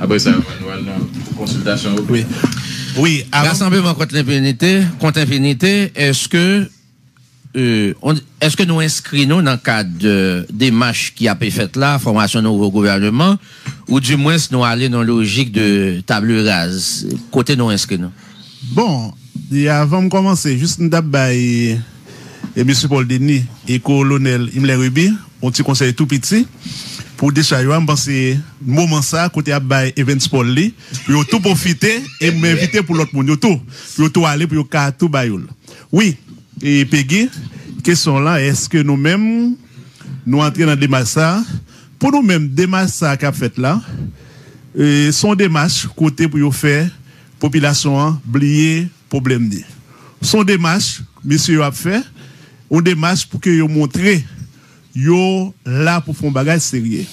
Abè sa, wèl nan konsultasyon. Oui. Oui, Rassemblement contre l'impunité, contre l'impunité, est-ce que Euh, est-ce que nous inscrivons dans le cadre de démarche qui a été faite là, formation nouveau gouvernement, ou du moins nous allons dans la logique de table rase, côté nous inscrivons? Bon, et avant de commencer, juste une et M. Paul Denis et colonel Imler Ruby, un petit conseil tout petit, pour déjà, je pense que moment ça, côté à Bay Events Paul Lee, pour tout profiter et m'inviter pour l'autre monde, tout, pour tout aller, pour tout bayoul. Oui, et Peggy, question là, est-ce que nous-mêmes, nous entrons dans des démarche pour nous-mêmes, des démarches qu'a fait là, euh, sont des démarches côté pour faire population oublier problème Sont des monsieur a fait, on démarche pour que vous montrez yo là pour faire bagage sérieux.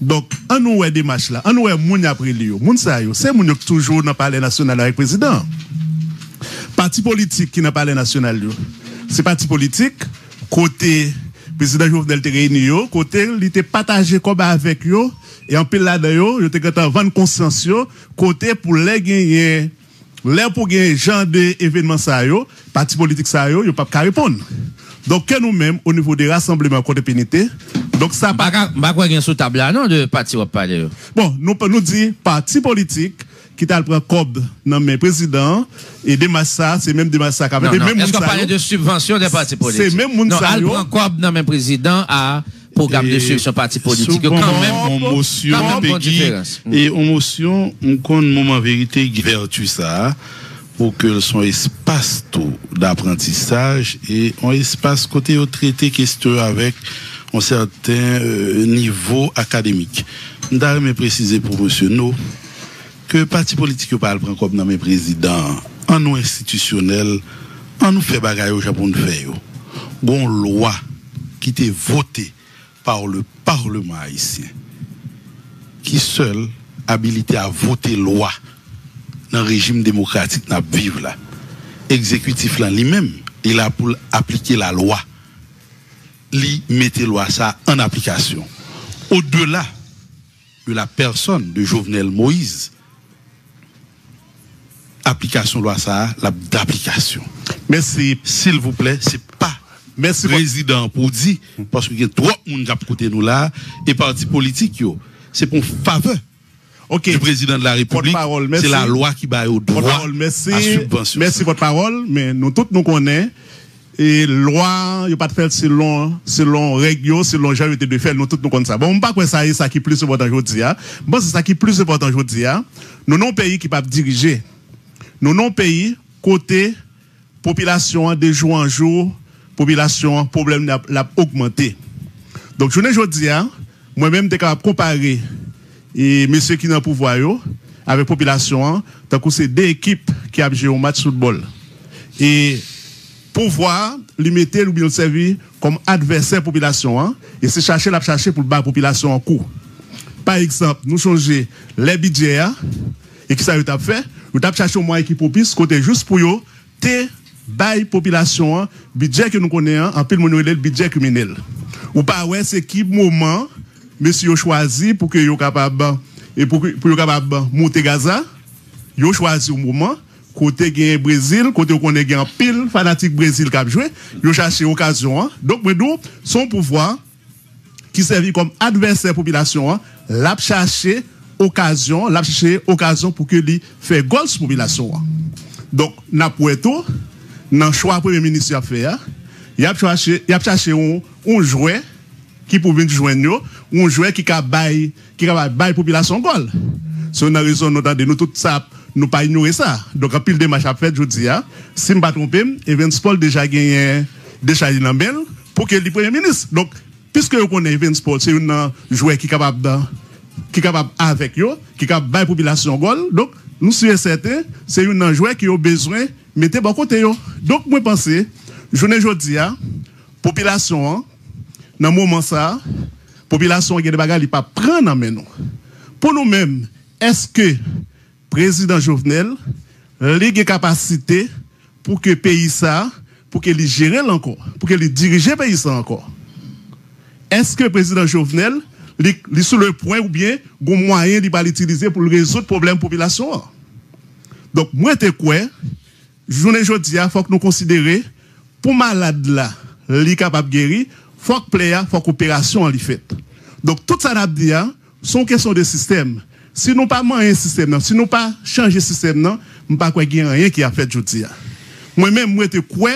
Donc, on nous des démarche là, on nous moun après lui, moun sa yo, c'est moun toujours dans palais national avec président. Parti politique qui n'a pas le national c'est parti politique côté président Jovenel te réuni côté il était partagé comme avec yo et en pile là yo, yo te vendre conscience côté pour les gagner L'air pour gagner genre d'événement ça yo, parti politique ça yo, yo pas répondre. Donc, que nous-mêmes, au niveau des rassemblements contre pénité, donc ça pas. Pas quoi sous table non, de parti ou parler. Bon, nous nous dire parti politique qui t'a pris cob dans mes présidents et des massas, c'est même des massas qui avaient même Est-ce qu'on parle de subvention des partis politiques C'est même moun Non, elle prend cob dans mes présidents à programme de subvention parti politique quand même on motion et on motion on compte moment vérité vertu ça pour que son espace tout d'apprentissage et un espace côté au traité question avec un certain euh, niveau académique. D'ailleurs, préciser pour monsieur No que parti politique parle prend comme dans mes présidents, en nous institutionnel, en nous fait bagaille au Japon de faire. Bon loi qui était votée par le Parlement haïtien, qui seul habilité à voter loi dans le régime démocratique n'a vivre là. Exécutif là lui-même, il a pour appliquer la loi. Il mettait loi ça en application. Au-delà de la personne de Jovenel Moïse, application loi ça, d'application. Merci. S'il vous plaît, c'est pas Merci président pour dire, parce qu'il y a trois monde qui côté nous là, et parti politique, c'est pour faveur du président de la République. C'est la loi qui va au droit parole, merci, à subvention. Merci votre parole, mais nous tous nous connaissons. Et loi, il n'y a pas de faire selon, selon règles, selon j'ai de faire, nous tous nous connaissons ça. Bon, pas quoi ça, ça qui est plus important aujourd'hui. Hein. Bon, c'est ça qui est plus important aujourd'hui. Hein. Nous non pays qui peuvent diriger. Nous non pays, côté population de jour en jour, population, problème l'a augmenté. Donc, je ne dis moi-même, je suis capable de comparer et monsieur qui n'a pouvoir avec population hein, tant que c'est deux équipes qui ont joué au match football. Et pouvoir limiter ou bien servir comme adversaire population hein, et c'est chercher la chercher pour la population en cours. Par exemple nous changer les budgets hein, et qui ça a fait? Nous avons cherché au moins équipe propice côté juste pour te bail population budget que nous connaissons en pile le budget criminel ou pas ouais c'est qui moment monsieur choisi pour que yo capable et pour pour capable monter Gaza? Yo choisi au moment côté gain Brésil côté qu'on est gain pile fanatique Brésil qui a joué yo cherché occasion hein. donc nous son pouvoir qui servit comme adversaire population hein, l'a cherché occasion l'a cherché occasion pour que lui fait goal population hein. donc n'a tout dans choix premier ministre a fait il a cherché un, joueur qui pour venir joindre un joueur qui a bail qui a population gol c'est une raison nous nous tout ça nous pas ignorer ça donc en pile de matchs à faire je dis si me pas tromper Evans Paul déjà gagné déjà dans belle pour que le premier ministre. Donc puisque vous connaissez Evans Paul c'est un joueur qui est capable qui est capable avec eux qui capable bail population gol donc nous sommes certains c'est un joueur qui a besoin mettez bon côté donc moi je ne dis hein, population hein, dans moment ça, population qui des bagages pas prendre en nous. Pour nous-mêmes, est-ce que président Jovenel a capacité pour que pays ça pour qu'il gère encore, pour qu'il dirige le pays encore? Est-ce que le président Jovenel est sur le point ou bien un moyen de l'utiliser pour résoudre le problème de la population? Donc, moi, je quoi, journée aujourd'hui, il faut que nous considérions, pour malade là, li capable guérir, faut que player, faut qu'opération en fait. Donc, tout ça, dit, sont questions de système. Si nous pas un système, si nous pas changer système, non, ne pas rien qui a fait aujourd'hui. Moi-même, moi, je quoi,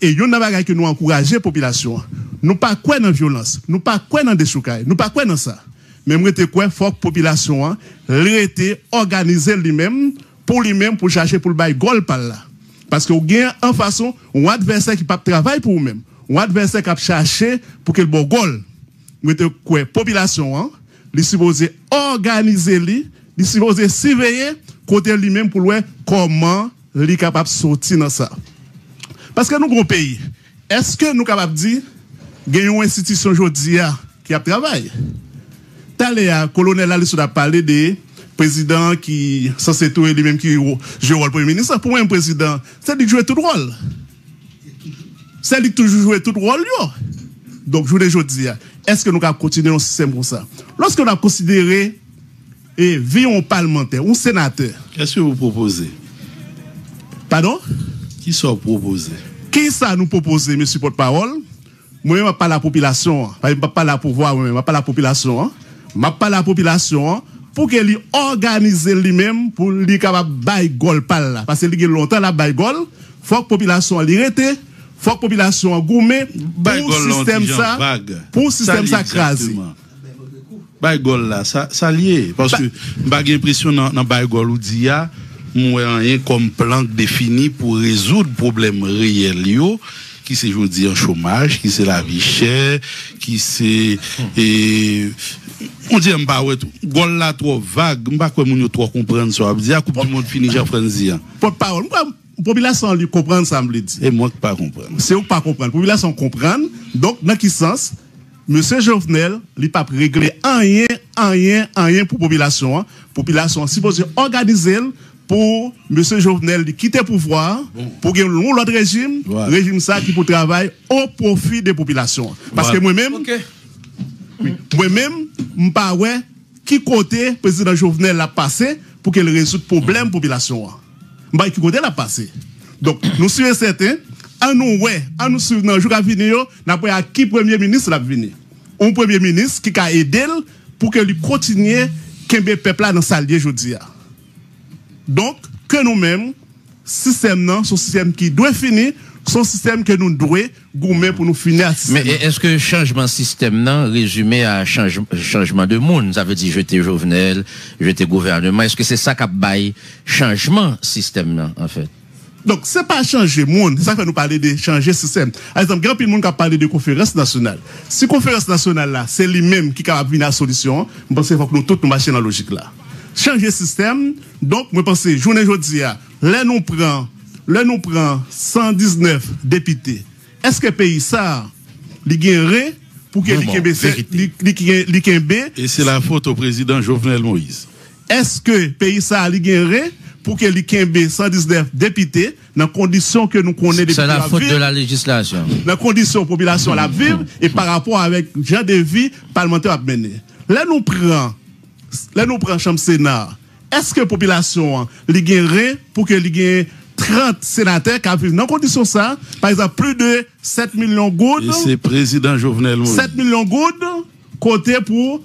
et il y a que nous encourager la population. Nous pas quoi dans violence, nous pas quoi dans des choucailles, nous pas quoi dans ça. Mais moi, je quoi, faut que la population, l'arrêter, organiser lui-même, pour lui-même, pour chercher pour le bail gol par là. Parce vous avez en façon, un adversaire qui pas travailler pour vous-même. Un adversaire qui a cherché pour qu'il bon goal. Quoi, population, hein, il supposé organiser lui, il supposé surveiller côté lui-même pour voir comment il est capable de sortir dans ça. Parce que nous, gros pays, est-ce que nous sommes capables de dire a une institution aujourd'hui qui a travaillé? le colonel Alice a parlé des président qui censé tout lui-même qui joue le rôle premier ministre. Pour moi, un président, c'est lui qui joue tout rôle. C'est lui qui toujours joue tout rôle. Donc, je voulais dire, est-ce que nous allons continuer un système comme ça? Lorsque nous avons considéré et vie un parlementaire, un sénateur. Qu'est-ce que vous proposez? Pardon? Qui sont proposés? Qui ça nous propose, monsieur porte-parole? Moi, je ne pas la population. Je ne pas la pouvoir, je ne pas la population. Je ne pas la population pour qu'il organise lui-même pour lui capable bail gol par là. Parce que lui longtemps la bail gol, faut que la population l'arrête, faut que la population gourmet pour système ça, pour système ça crasé. Bail gol là, ça, ça lié. Parce que j'ai l'impression dans, bail gol ou moi rien comme plan défini pour résoudre problème réel yo qui c'est aujourd'hui un chômage, qui c'est la vie chère, qui c'est on dit pas ouais gol là trop vague, pas quoi moun trop comprendre ça. Dire coupe du monde fini Jean Franzi. Pour parole, population lui comprendre ça me dit. Et moi pas comprendre. C'est ou pas comprendre. Population comprendre. Donc dans quel sens Monsieur Jovenel, il pas régler rien, rien, rien pour population. Hein. Population supposée organiser pour M. Jovenel de quitter le pouvoir, pour qu'il y ait un autre régime, régime ça qui pour travailler au profit des populations. Parce que moi-même, moi-même, je pas qui côté président Jovenel a passé pour qu'il résout le problème de la population. Je qui côté l'a passé. Donc, nous sommes certains, à nous, ouais, à nous suivre dans le jour à venir, nous avons qui premier ministre l'a venir. Un premier ministre qui a aidé pour que lui continue le peuple dans sa liée aujourd'hui. Donc, que nous-mêmes, système non, ce système qui doit finir, son système que nous devons gommer pour nous finir Mais est-ce que changement système non résumé à changement de monde, ça veut dire jeter Jovenel, jeter gouvernement, est-ce que c'est ça qui a changement système non, en fait? Donc, ce n'est pas changer le monde, c'est ça que nous parler de changer le système. Par exemple, grand monde qui a parlé de conférence nationale. Si la conférence nationale là, c'est lui-même qui a venir la solution, je pense qu'il faut que nous tous nous marchions dans la logique là changer le système. Donc, je pense que journée aujourd'hui, là, nous prend, là, nous prend 119 députés. Est-ce que le pays ça, il pour que l'IKB Et c'est la faute au président Jovenel Moïse. Est-ce que le pays ça, il pour que l'IKB 119 députés, dans les conditions que nous connaissons C'est la faute de la législation. Dans les conditions de la population la vivre et par rapport avec gens de vie parlementaire à mener. Là, nous prenons là nous prenons chambre Sénat, est-ce que la population li pour que li 30 sénateurs qui vivent dans condition ça, par exemple plus de 7 millions de gouttes. c'est président Jovenel Moïse. 7 millions de gouttes côté pour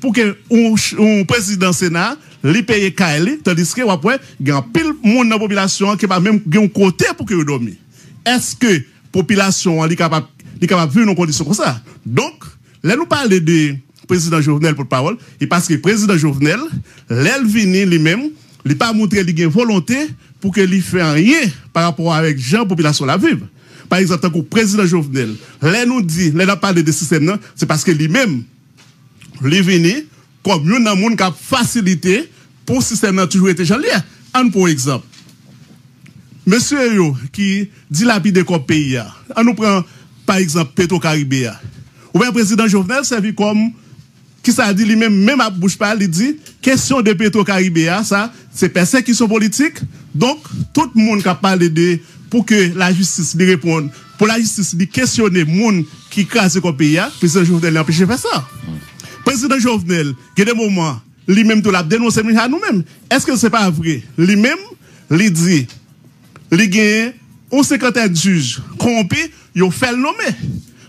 pour que un président Sénat li paye Kaili, tandis que après il y a pile monde dans la population qui va même un côté pour que dormi. Est-ce que la population est capable capable vivre dans conditions comme ça? Donc, là nous parlons de président Jovenel pour parole, et parce que le président Jovenel, l'Elvini lui-même, il pas montré qu'il a volonté pour qu'il ne fasse rien par rapport avec gens population la vive. Par exemple, le président Jovenel, là nous dit, là n'a parlé de système, c'est parce que lui-même, il venu comme un monde qui a facilité pour le système toujours été lié. Un exemple. Monsieur yo, qui dilapide comme pays, on nous prend par exemple Petro-Caribéa. Ou bien le président Jovenel servi comme qui ça dit lui-même, même à bouche pas, il dit, question de Petro-Caribéa, ça, c'est persécution politique. Donc, tout le monde qui a parlé de pour que la justice lui réponde, pour la justice lui questionner moun qui casse le pays, président Jovenel empêche de faire ça. Président Jovenel, il y a des moments, lui-même tout l'a dénoncé à nous-mêmes. Est-ce que c'est pas vrai? Lui-même, lui dit, lui gagne un secrétaire de juge corrompu, il fait le nommer.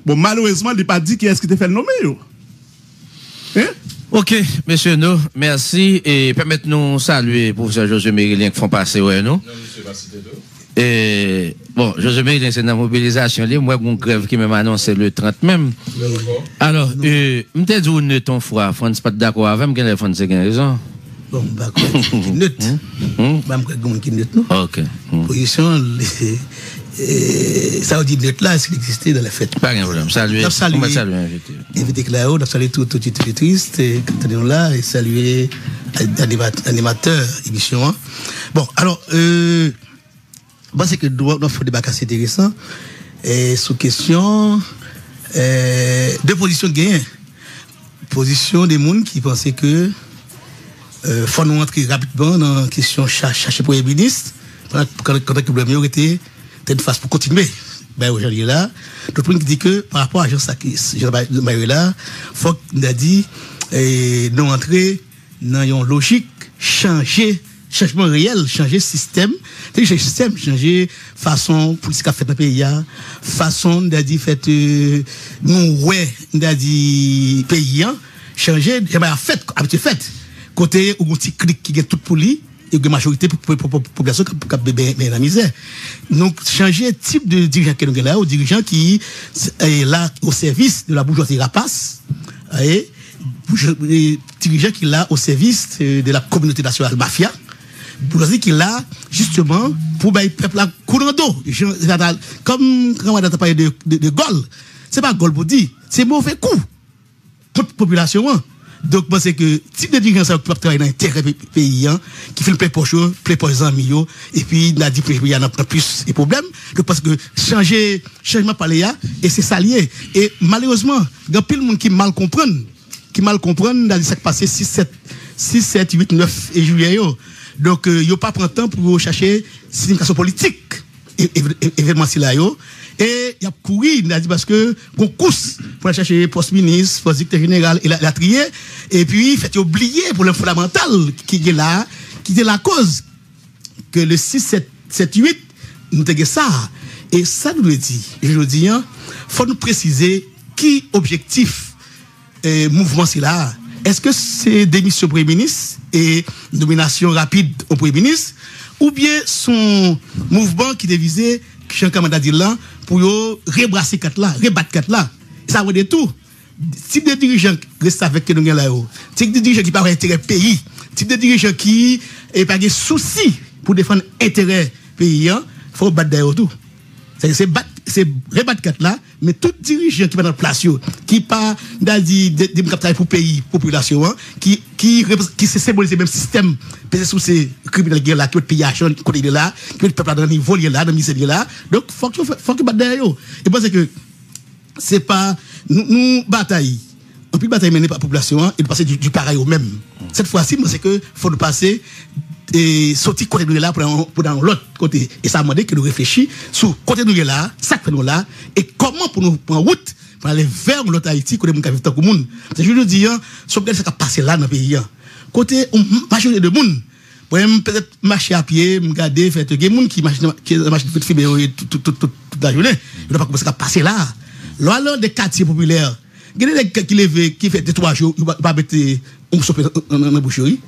Bon, malheureusement, il n'a pas dit qui est-ce qui te fait le nommer. Hein? Ok, monsieur No, merci. Et permettez-nous saluer professeur José Mérilien qui font passer ouais, nous. Non, monsieur, et bon, José Mérilien, c'est une mobilisation libre. Moi, mon grève qui m'a annoncé le 30 même. Alors, euh, je me dit où ne ton froid, France pas d'accord avec moi, mais France a raison. Bon, bah, quoi, qui note. Bah, je qui note, non? Ok. Position, ça veut dire note là, s'il existait dans la fête. Pas de problème. Saluer. Saluer. Saluer, invité. Saluer tout, tout, triste, quand on est là, et saluer l'animateur, émission. Hein. Bon, alors, euh, c'est que nous avons débat assez intéressant. Et sous question euh, de position de gain. Position des gens qui pensaient que euh, faut nous entrer rapidement dans la question chercher Premier ministre quand, quand le problème aurait une face pour continuer. Ben, aujourd'hui là, qui dit que par rapport à Jean Sakis, Jean là, faut qu'on a dit, et nous entrer dans une logique, changer changement réel, changer système, changer système, changer façon politique à faire dans le pays, façon de dire fait euh, nous ouais, de dire pays, changer, et bien fait, fait, côté où petit clic qui est tout pour et une majorité pour la population qui a la misère. Donc, changer type de dirigeant que nous avons là, ou dirigeant qui est là au service de la bourgeoisie rapace, et dirigeant qui est là au service de la communauté nationale mafia, bourgeoisie qui est là, justement, pour le peuple là, courant d'eau. Comme quand on a parlé de, de, de Gaulle, c'est pas Gaulle pour dire, c'est mauvais coup pour la population. Hein. Donc, moi, c'est que, type de dirigeant ça peut travailler dans l'intérêt pays, hein, qui fait le plein poche, plein poche amis, et puis, il a dit, il y en a plus de problèmes. Donc, parce que, changer, changement par les et c'est lié. Et malheureusement, il y a plein de monde qui mal comprennent, qui mal comprennent, dans ce qui passé 6, 7, 6, 7, 8, 9 et juillet, donc, il n'y a pas pris temps pour chercher signification politique événement si là et il a couru il a dit parce que qu'on course pour chercher poste ministre poste directeur général et la, trier. Et puis il fait oublier pour le fondamental qui est là qui est la cause que le 6 7 7 8 nous avons ça. Et ça nous le dit. Je le dis hein, faut nous préciser qui objectif et mouvement c'est là. Est-ce que c'est démission Premier ministre et nomination rapide au Premier ministre ou bien son mouvement qui dévisait Jean Kamada dit là pour rebrasser quatre là, rebattre quatre là. Ça veut dire tout. Type de dirigeant reste avec nous là type de dirigeant qui parle intérêt pays, type de dirigeant qui n'a pas de souci pour défendre l'intérêt pays, il hein, faut battre derrière tout. C'est c'est rebattre là, mais tout dirigeant qui va dans la place, qui pas dit pour pays, population, hein, qui, qui, qui se symbolise même système, peut sous ces criminels là, qui veut payer à côté de là, qui veut peuple dans le niveau là, dans le misère là. Donc, faut que, faut que derrière Et parce que, c'est pas, nous, nous bataille. En plus, bataille menée par la population, hein, de passer du, du pareil au même. Cette fois-ci, c'est que faut nous passer et sortir côté de là pour, pour dans l'autre côté. Et ça m'a dit que nous réfléchissons sur côté de là, ça que nous là, et comment pour nous prendre route pour aller vers l'autre Haïti, côté nous vivre dans le monde. C'est je veux dire, ce qui passé là dans le pays. Hein. Côté, majorité de monde, pour peut-être marcher à pied, me garder, faire des gens qui marchent, qui toute la journée. Il ne pas commencer à passer là. Là, des quartiers populaires, il y a des qui lèvent, qui trois jours, ne pas mettre un boucherie.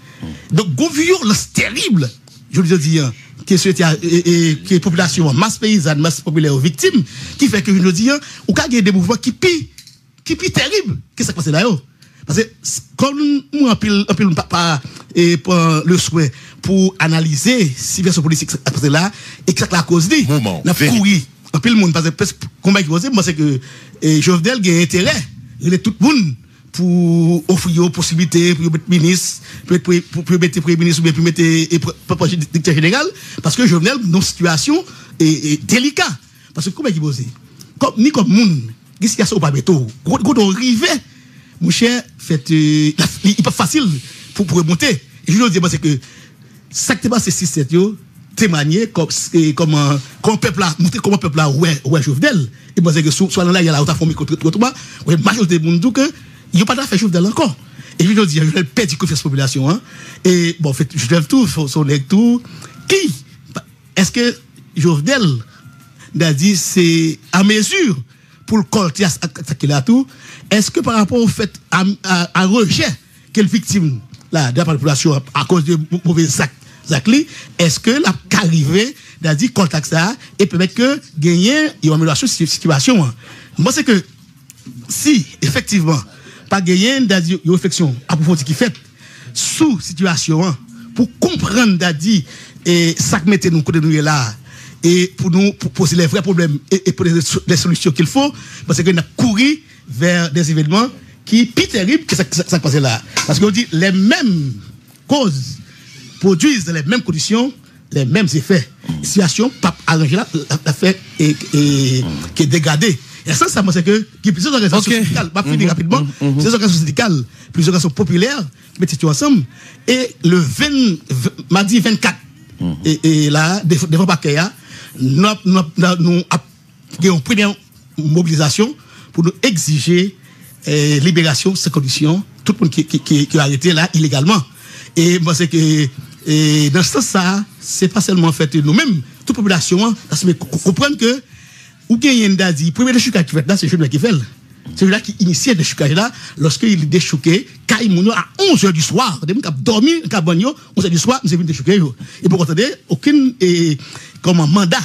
Donc, une violence terrible, je veux dire, qui est qui est population, masse paysanne, masse populaire, victime, qui fait que je veux dire, ou qu'il y a des mouvements qui pient, qui pient terrible. Qu'est-ce qui se passe là Parce que, comme nous, un peu, un peu, papa, et le souhait, pour analyser si version politique se là, et que la cause dit, on a couru, un peu le monde, parce que, comment il moi, c'est que, Jovenel a intérêt, il est tout le monde, pour offrir aux possibilités pour mettre ministre, pour, pour, pour mettre premier ministre ou bien pour mettre directeur général, parce que Jovenel, dans une situation est, délicate. Parce que comment il pose comme, Ni comme monde, qui situation pas béton. Quand on arrive, mon cher, fait, euh, il n'est pas facile pour, pour remonter. Et je veux dire, c'est que ça qui est passé 6-7, témoigner comme comment comment peuple là montrer comment peuple là ouais ouais Jovenel et moi c'est que soit là il y a la haute famille contre moi ouais majorité de monde que il pas fait Jovenel encore. Et je veux dire je perdu confiance population hein. Et bon en fait lève tout son tout. Qui? Est-ce que Jovenel a dit c'est à mesure pour le coltier qu'il a tout. Est-ce que par rapport au fait à, à, rejet quelle victime là de la population à cause de mauvais actes est-ce que la arrivé dire contact ça et permettre que gagner une amélioration de situation hein? moi c'est que si effectivement pas gagner une réflexion approfondie qui fait sous situation hein, pour comprendre dire et ça que mettez nous côté nous là et pour nous poser les vrais problèmes et, pour les, solutions qu'il faut parce nous a couru vers des événements qui plus terribles que ça, ça passe là parce qu'on dit les mêmes causes produisent dans les mêmes conditions les mêmes effets. Situation pas arrangée là, la fait et, et, qui est dégradée. Et ça, ça, c'est que, il y a plusieurs organisations syndicales, pas finir mm-hmm. rapidement, mm-hmm. plusieurs organisations syndicales, plusieurs organisations populaires, qui mettent tout ensemble. Et le 20, mardi 24, mm-hmm. et, et, là, devant hein, nous, avons une première mobilisation pour nous exiger eh, libération sans condition, tout le monde qui, qui, qui, qui a arrêté là illégalement. Et moi, c'est que et dans ce sens, c'est pas seulement fait nous-mêmes, toute population, hein, parce que comprendre que, ou qu'il y a premier c'est celui qui fait. C'est celui-là qui initie le là, lorsqu'il déchouqué, il à 11h du soir, il a dormi, il a dormi, 11h du soir, il est venu déchouquer. Et pour aucun mandat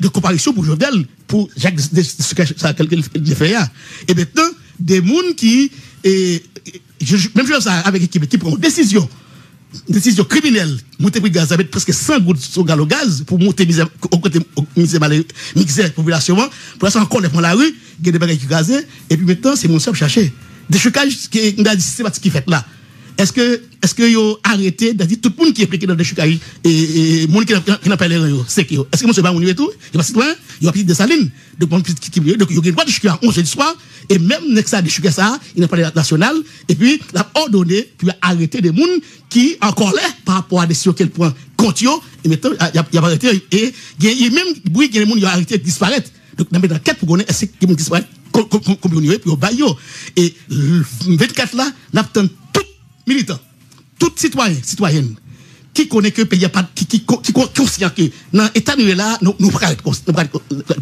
de comparution pour Jovenel, pour Jacques quelqu'un fait. Et maintenant, des gens qui, même chose avec l'équipe qui prend une décision décision criminelle, monter pour gaz avec presque 100 gouttes sur gaz gaz pour monter misère, mixer population, pour l'instant encore dans la rue, il y a des bagages qui gazent, et puis maintenant c'est mon seul chercher. Des chocages qui est systématique qui fait là. Est-ce que, est-ce que yo arrêté de tout le monde qui est impliqué dans le choucaille et, et monde qui n'a pas l'air c'est que est-ce que monsieur Bamouni et tout, il va citoyen, il va petit de saline, de prendre petit qui donc il y a une boîte de à 11 du soir et même next ça de choucaille ça, il n'a pas l'air national et puis il a ordonné puis arrêté des gens qui encore là par rapport à des sur quel point compte et maintenant il a, il a arrêté et il y a même oui il y a des gens qui ont arrêté disparaître. Donc dans la quête pour connaître est-ce qu'ils vont disparaître comme on y puis au et le 24 là, n'attend tout militants, tout citoyen, citoyenne, qui connaît que pays pas qui qui qui conscient que dans l'état de là nous nous pas comme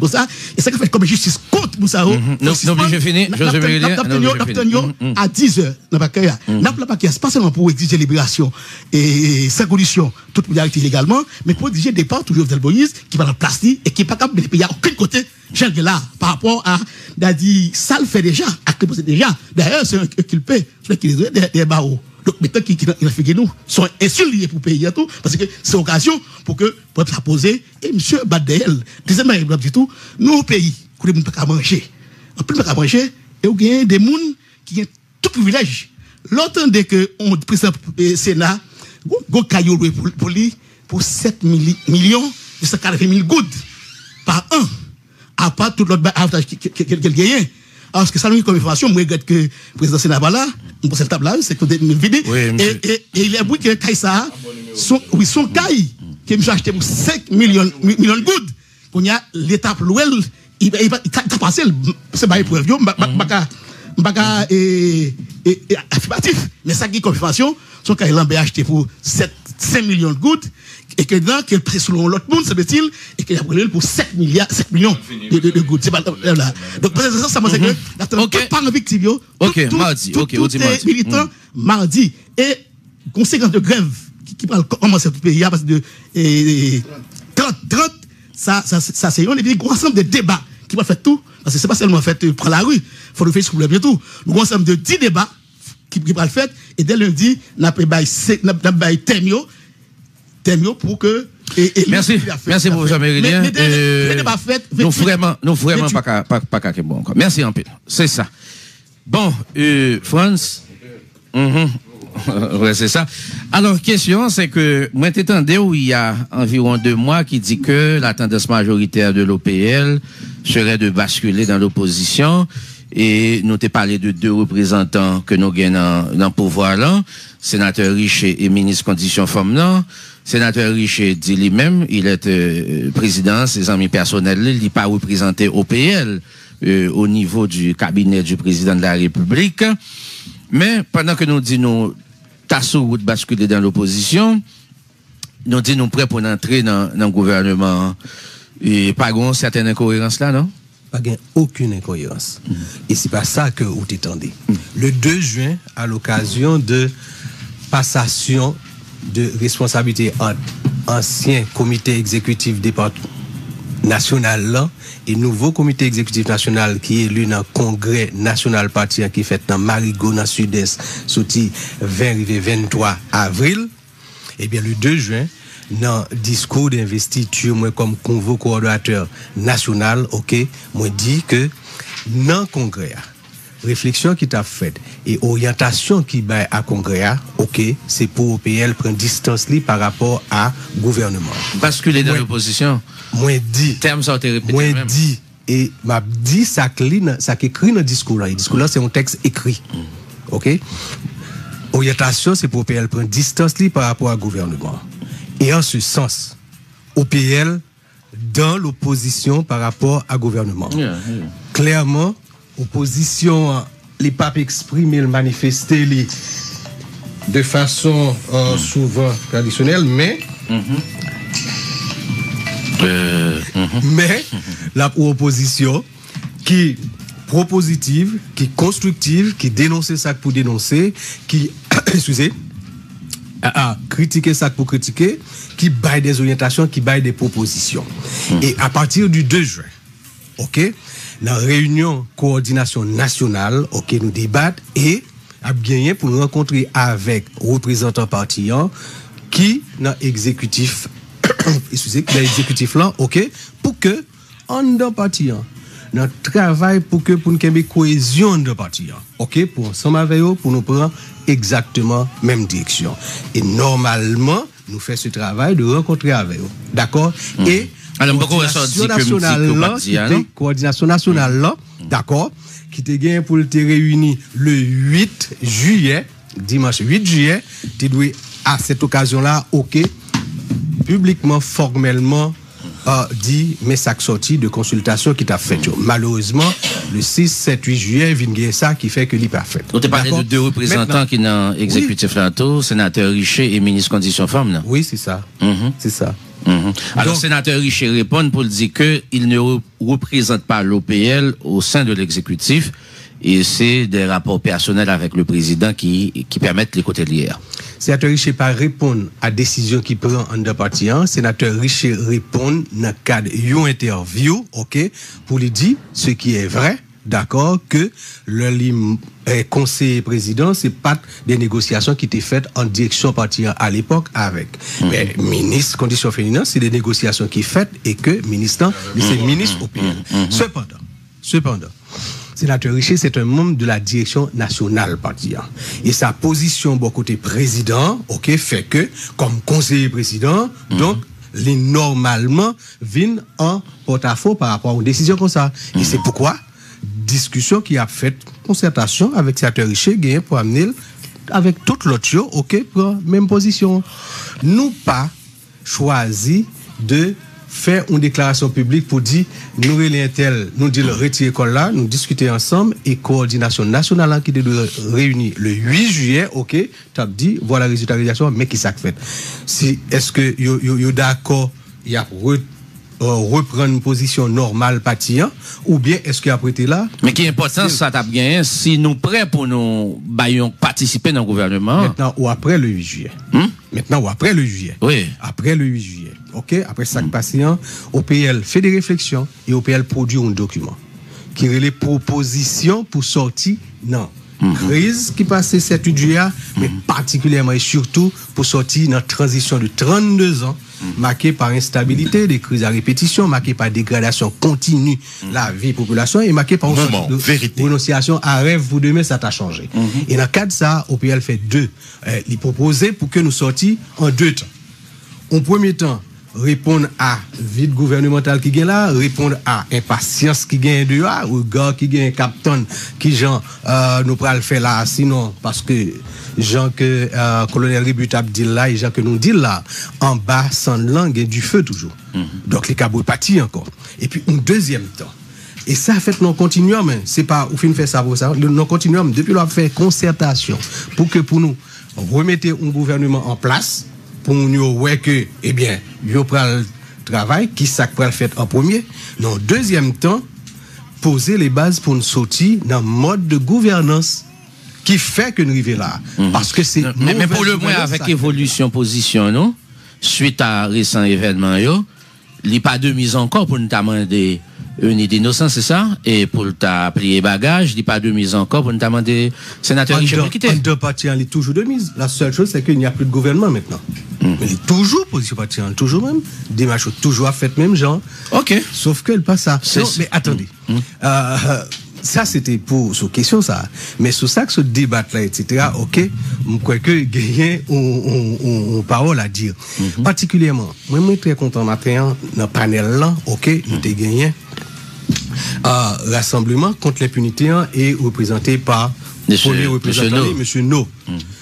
ça et ça fait comme justice contre Moussa mhm. non non je finis. je à 10 h dans paquet n'a pas paquet pas seulement pour exiger libération et sans condition toute arrêter illégalement mais pour exiger départ toujours de Moïse qui va dans place et qui pas capable de payer à aucun côté. Là par rapport à dit ça le fait déjà à déjà. D'ailleurs c'est un culpé celui qui les des barreaux donc, maintenant, qui, qui, qui fait nous sont insuliers pour payer tout, parce que c'est occasion pour que, pour être poser, et monsieur Badel, deuxièmement, il du tout, nous, au pays, nous ne pouvons pas manger. On peut pas manger, et on a des gens qui ont tout privilège. L'autre dès que on président Sénat, go caillou pour, lui, pour 7 millions, 140 000 gouttes par an, à part tout l'autre avantage qu'il gagne. Alors, ce que ça nous comme information, je regrette que le président Sénat là, pour cette table là, c'est que vous vide. Et, il a dit que Kaïsa, son, oui, son caille, que j'ai acheté pour 5 millions, millions de gouttes, qu'on y a l'étape l'ouel, il, il, passé, c'est pas épreuve, je ne et, affirmatif. Mais ça qui est confirmation, son caille l'a acheté pour 7, 5 millions de gouttes, et que dans qu'il selon l'autre monde, semble-t-il, et qu'il a brûlé pour 7 milliards, 7 millions de, de, de gouttes. C'est pas là. Donc, peut-être ça, ça, c'est que, n'attendons okay. pas en victime, ok, tout, mardi, ok, tout, est militant, mardi. Et, conséquence de grève, qui, qui parle commencer tout le pays, parce que, et, 30, 30, ça, ça, ça, c'est un ensemble de débats qui va faire tout, parce que c'est pas seulement fait euh, prendre la rue, il faut le faire sur le bientôt. Nous avons ensemble de 10 débats qui, qui va le faire, et dès lundi, nous avons thème, thème pour que et, et merci, merci euh, pas fait, nous vraiment, nous vraiment pas pas bon encore. Merci en peu. C'est ça. Bon, euh, France. Mm ouais, c'est ça. Alors, question, c'est que, moi, t'étendais où il y a environ deux mois qui dit que la tendance majoritaire de l'OPL serait de basculer dans l'opposition et nous t'ai parlé de deux représentants que nous gagnons dans, le pouvoir là, sénateur riche et, ministre condition femmes là. sénateur Richer dit lui-même, il est euh, président, ses amis personnels, il n'est pas représenté au PL euh, au niveau du cabinet du président de la République. Mais pendant que nous disons, tassou de basculer dans l'opposition, nous disons prêts pour entrer dans, dans le gouvernement. Et pas une certaine incohérence là, non? Pas aucune incohérence. Et c'est pas ça que vous t'étendez. Le 2 juin, à l'occasion de passation de responsabilité entre ancien comité exécutif national et nouveau comité exécutif national qui est élu dans le congrès national parti qui fait dans Marigot dans sud-est, sorti 20 23 avril, et eh bien le 2 juin, dans le discours d'investiture, moi comme convo coordonnateur national, ok, moi dit que dans le congrès, réflexion qui t'a faite et orientation qui va à congrès, ok, c'est pour OPL prendre distance li par rapport à gouvernement. Basculer dans l'opposition. Moi dit. Terme ça répété. Moi dit et m'a dit ça ça écrit dans le discours là. Le discours là c'est un texte écrit. Ok? Orientation c'est pour OPL prendre distance li par rapport à gouvernement. Et en ce sens, OPL dans l'opposition par rapport à gouvernement. Clairement, opposition, les papes exprimés, manifesté de façon euh, souvent traditionnelle, mais mm-hmm. euh, mm-hmm. mais la opposition qui propositive, qui constructive, qui dénonce ça pour dénoncer, qui excusez, a, critiquer ça pour critiquer, qui baille des orientations, qui baille des propositions. Mm. Et à partir du 2 juin, ok, la réunion coordination nationale, ok, nous débattons et a gagné pour nous rencontrer avec représentants partillants qui dans l'exécutif, excusez, l'exécutif là, ok, pour que en dans partillant, notre travail pour que pour nous une cohésion de partillant, ok, pour ensemble avec eux, pour nous prendre exactement même direction. Et normalement, nous faisons ce travail de rencontrer avec eux, d'accord, hmm. et alors, coordination nationale là, coordination nationale là, d'accord, qui te gagne pour te réunir le 8 juillet, dimanche 8 juillet, tu dois à cette occasion-là, ok, publiquement, formellement, a dit, mais ça sorti de consultation qui t'a fait. Malheureusement, le 6, 7, 8 juillet, vient ça qui fait que l'IPA pas fait. On t'a parlé de deux représentants qui n'ont exécutif oui. sénateur Richer et ministre Condition Femmes, non? Oui, c'est ça. Mm-hmm. C'est ça. Mhm. Alors, sénateur Richer répond pour dire qu'il ne représente pas l'OPL au sein de l'exécutif et c'est des rapports personnels avec le président qui, qui permettent les côtés liés. Sénateur Richer pas répondre à la décision qu'il prend en deux parties. Hein. Sénateur Richer répond dans le cadre d'une interview, ok, pour lui dire ce qui est vrai, d'accord, que le conseiller président, c'est pas des négociations qui étaient faites en direction partie à l'époque avec. Mm-hmm. Mais ministre conditions féminines, c'est des négociations qui sont faites et que ministre, c'est mm-hmm. ministre au pays. Mm-hmm. Cependant, cependant, Sénateur Richer, c'est un membre de la direction nationale partie. Et sa position, bon côté président, ok, fait que, comme conseiller président, donc, les normalement viennent en porte-à-faux par rapport aux décisions comme ça. Et c'est pourquoi discussion qui a fait concertation avec Sénateur Richer pour amener avec toute l'autre ok, pour même position. Nous pas choisi de faire une déclaration publique pour dire nous tel nous dit le retirer là nous discuter ensemble et coordination nationale qui doit réunir le 8 juillet ok tu as dit voilà la résultat mais qui s'est fait. Si est-ce que yo d'accord il y a euh, reprendre une position normale partie ou bien est-ce qu'il a prêté là? Mais qui est important ça t'a bien si nous prêts pour nous baillons participer dans le gouvernement. Maintenant ou après le 8 juillet. Hmm? maintenant ou après le juillet. Oui. Après le 8 juillet ok? Après ça mmh. OPL fait des réflexions et OPL produit un document qui est les propositions pour sortir non Mhm. crise qui passait cette juillet, mais mhm. particulièrement et surtout pour sortir dans transition de 32 ans, mhm. marquée par instabilité, des crises à répétition, marquée par dégradation continue de la vie population et marquée par une renonciation à rêve pour demain, ça t'a changé. Et dans le cadre de ça, OPL fait deux. Euh, il proposait pour que nous sortions en deux temps. En premier temps, répondre à vide gouvernemental qui gagne là, répondre à impatience qui gagne dehors, ou gars qui gagne captain qui Jean euh, nous pral faire là, sinon parce que Jean que euh, colonel Ributab dit là et Jean que nous dit là, en bas sans langue et du feu toujours. Donc les cabouilles partis encore. Et puis un deuxième temps. Et ça fait non continuum, hein. c'est pas ou fin fait ça pour ça, non continuum depuis l'a fait concertation pour que pour nous remettre un gouvernement en place pour nous ouais que eh bien, yo pral travail qui ça pral fait en premier. Non, deuxième temps, poser les bases pour nous sortir dans mode de gouvernance qui fait que nous arrivons là. Parce que c'est Mais, mais pour le moins, avec évolution position, non? Suite à récent événement, yo, il n'y a pas de mise encore pour nous demander une idée d'innocence, c'est ça? Et pour ta plier bagage, il n'y a pas de mise encore pour nous demander sénateur Richard quitter. under parti, il est toujours de mise. La seule chose, c'est qu'il n'y a plus de gouvernement maintenant. Hmm. Mais il est toujours position parti, toujours même. Démarche toujours à fait même genre. Ok. Sauf qu'elle passe ça. C'est- Non, mais attendez. Mm. Euh, ça, c'était pour sur question, ça. Mais sur ça, que ce débat-là, etc., ok, je crois que gagner on parole à dire. Particulièrement, moi, je suis très content matin, dans le panel là, ok, nous avons gagné rassemblement contre l'impunité et représenté par Monsieur- premier représentant, Monsieur No.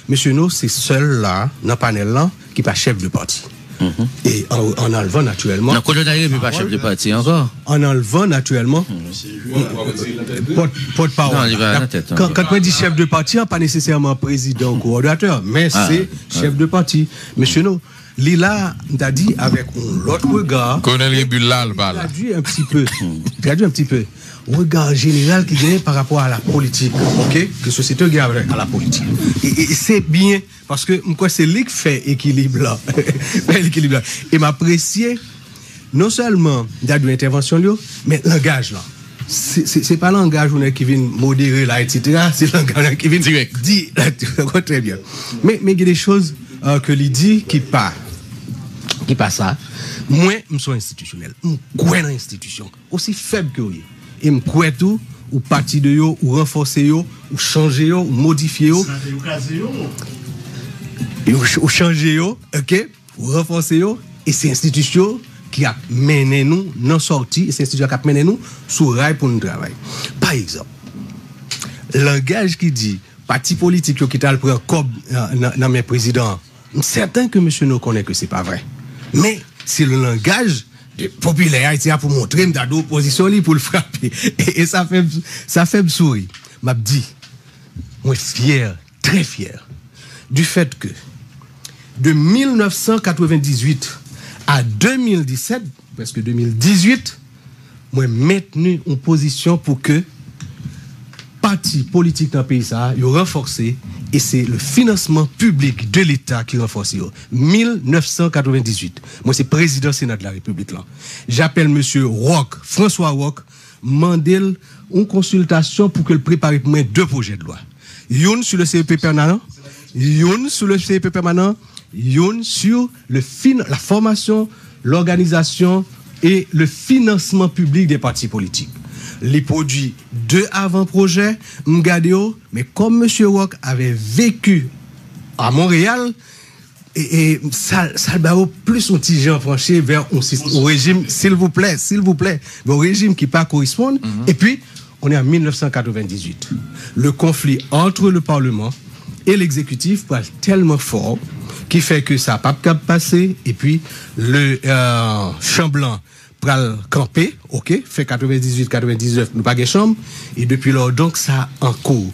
Monsieur No, c'est seul là, dans le panel là, qui n'est pas chef de parti. Et en, en enlevant naturellement. Non, colonel, n'est pas chef de parti encore. En enlevant naturellement. Porte- Porte-parole. Non, il va à la tête. Quand, quand on dit chef de parti, pas nécessairement président ou coordinateur, mais Ah, c'est chef de parti. Monsieur No, Lila, t'a dit avec un autre regard. Colonel Ribula, le. Traduit un petit peu. Traduit un petit peu. Regard général qui gagne par rapport à la politique. OK? Que société gagne à la politique. Et, et c'est bien, parce que moi, c'est lui qui fait équilibre là. l'équilibre là. Et m'apprécier, non seulement l'intervention, là, mais langage là. C'est pas langage qui vient modérer là, etc. C'est langage qui vient Direct. Dit, très bien. Mais mais il y a des choses euh, que lui dit qui pas qui pas ça, moi, je suis institutionnel. Je crois dans l'institution. Aussi faible que vous. Et je crois tout, ou parti de yo, ou renforcer yo, ou changer yo, ou modifier yo, ou, ch- ou changer yo, ok, ou renforcer yo, et c'est l'institution qui a mené nous, non sorti, et c'est l'institution qui a mené nous sous rail pour nous travailler. Par exemple, langage qui dit parti politique qui t'a le prend comme euh, dans mes présidents, certain que monsieur nous connaît que c'est pas vrai. Mais c'est le langage populaire pour montrer m'da d'opposition li pour le frapper. Et, ça fait ça fait me sourire. M'a dit fier, très fier du fait que de 1998 à 2017, presque 2018, moi maintenu en position pour que parti politique dans le pays ça, renforcé et c'est le financement public de l'État qui renforce. yo. 1998. Moi, c'est président Sénat de la République là. J'appelle monsieur Rock, François Rock, mandel une consultation pour que prépare moi deux projets de loi. Une sur le CEP permanent, une sur le CEP permanent, une sur le fin, la formation, l'organisation et le financement public des partis politiques les produits deux avant-projets, m'gadeo, mais comme M. Rock avait vécu à Montréal, et, et ça, ça le barreau plus petit genre franchi vers un système- au régime, s'il vous plaît, s'il vous plaît, au régime qui pas correspond. Et puis, on est en 1998. Le conflit entre le Parlement et l'exécutif être tellement fort qui fait que ça n'a pas pu passer. Et puis, le euh, Chamblanc pral camper, ok, fait 98-99, nous pas de chambre, et depuis lors, donc, ça en cours.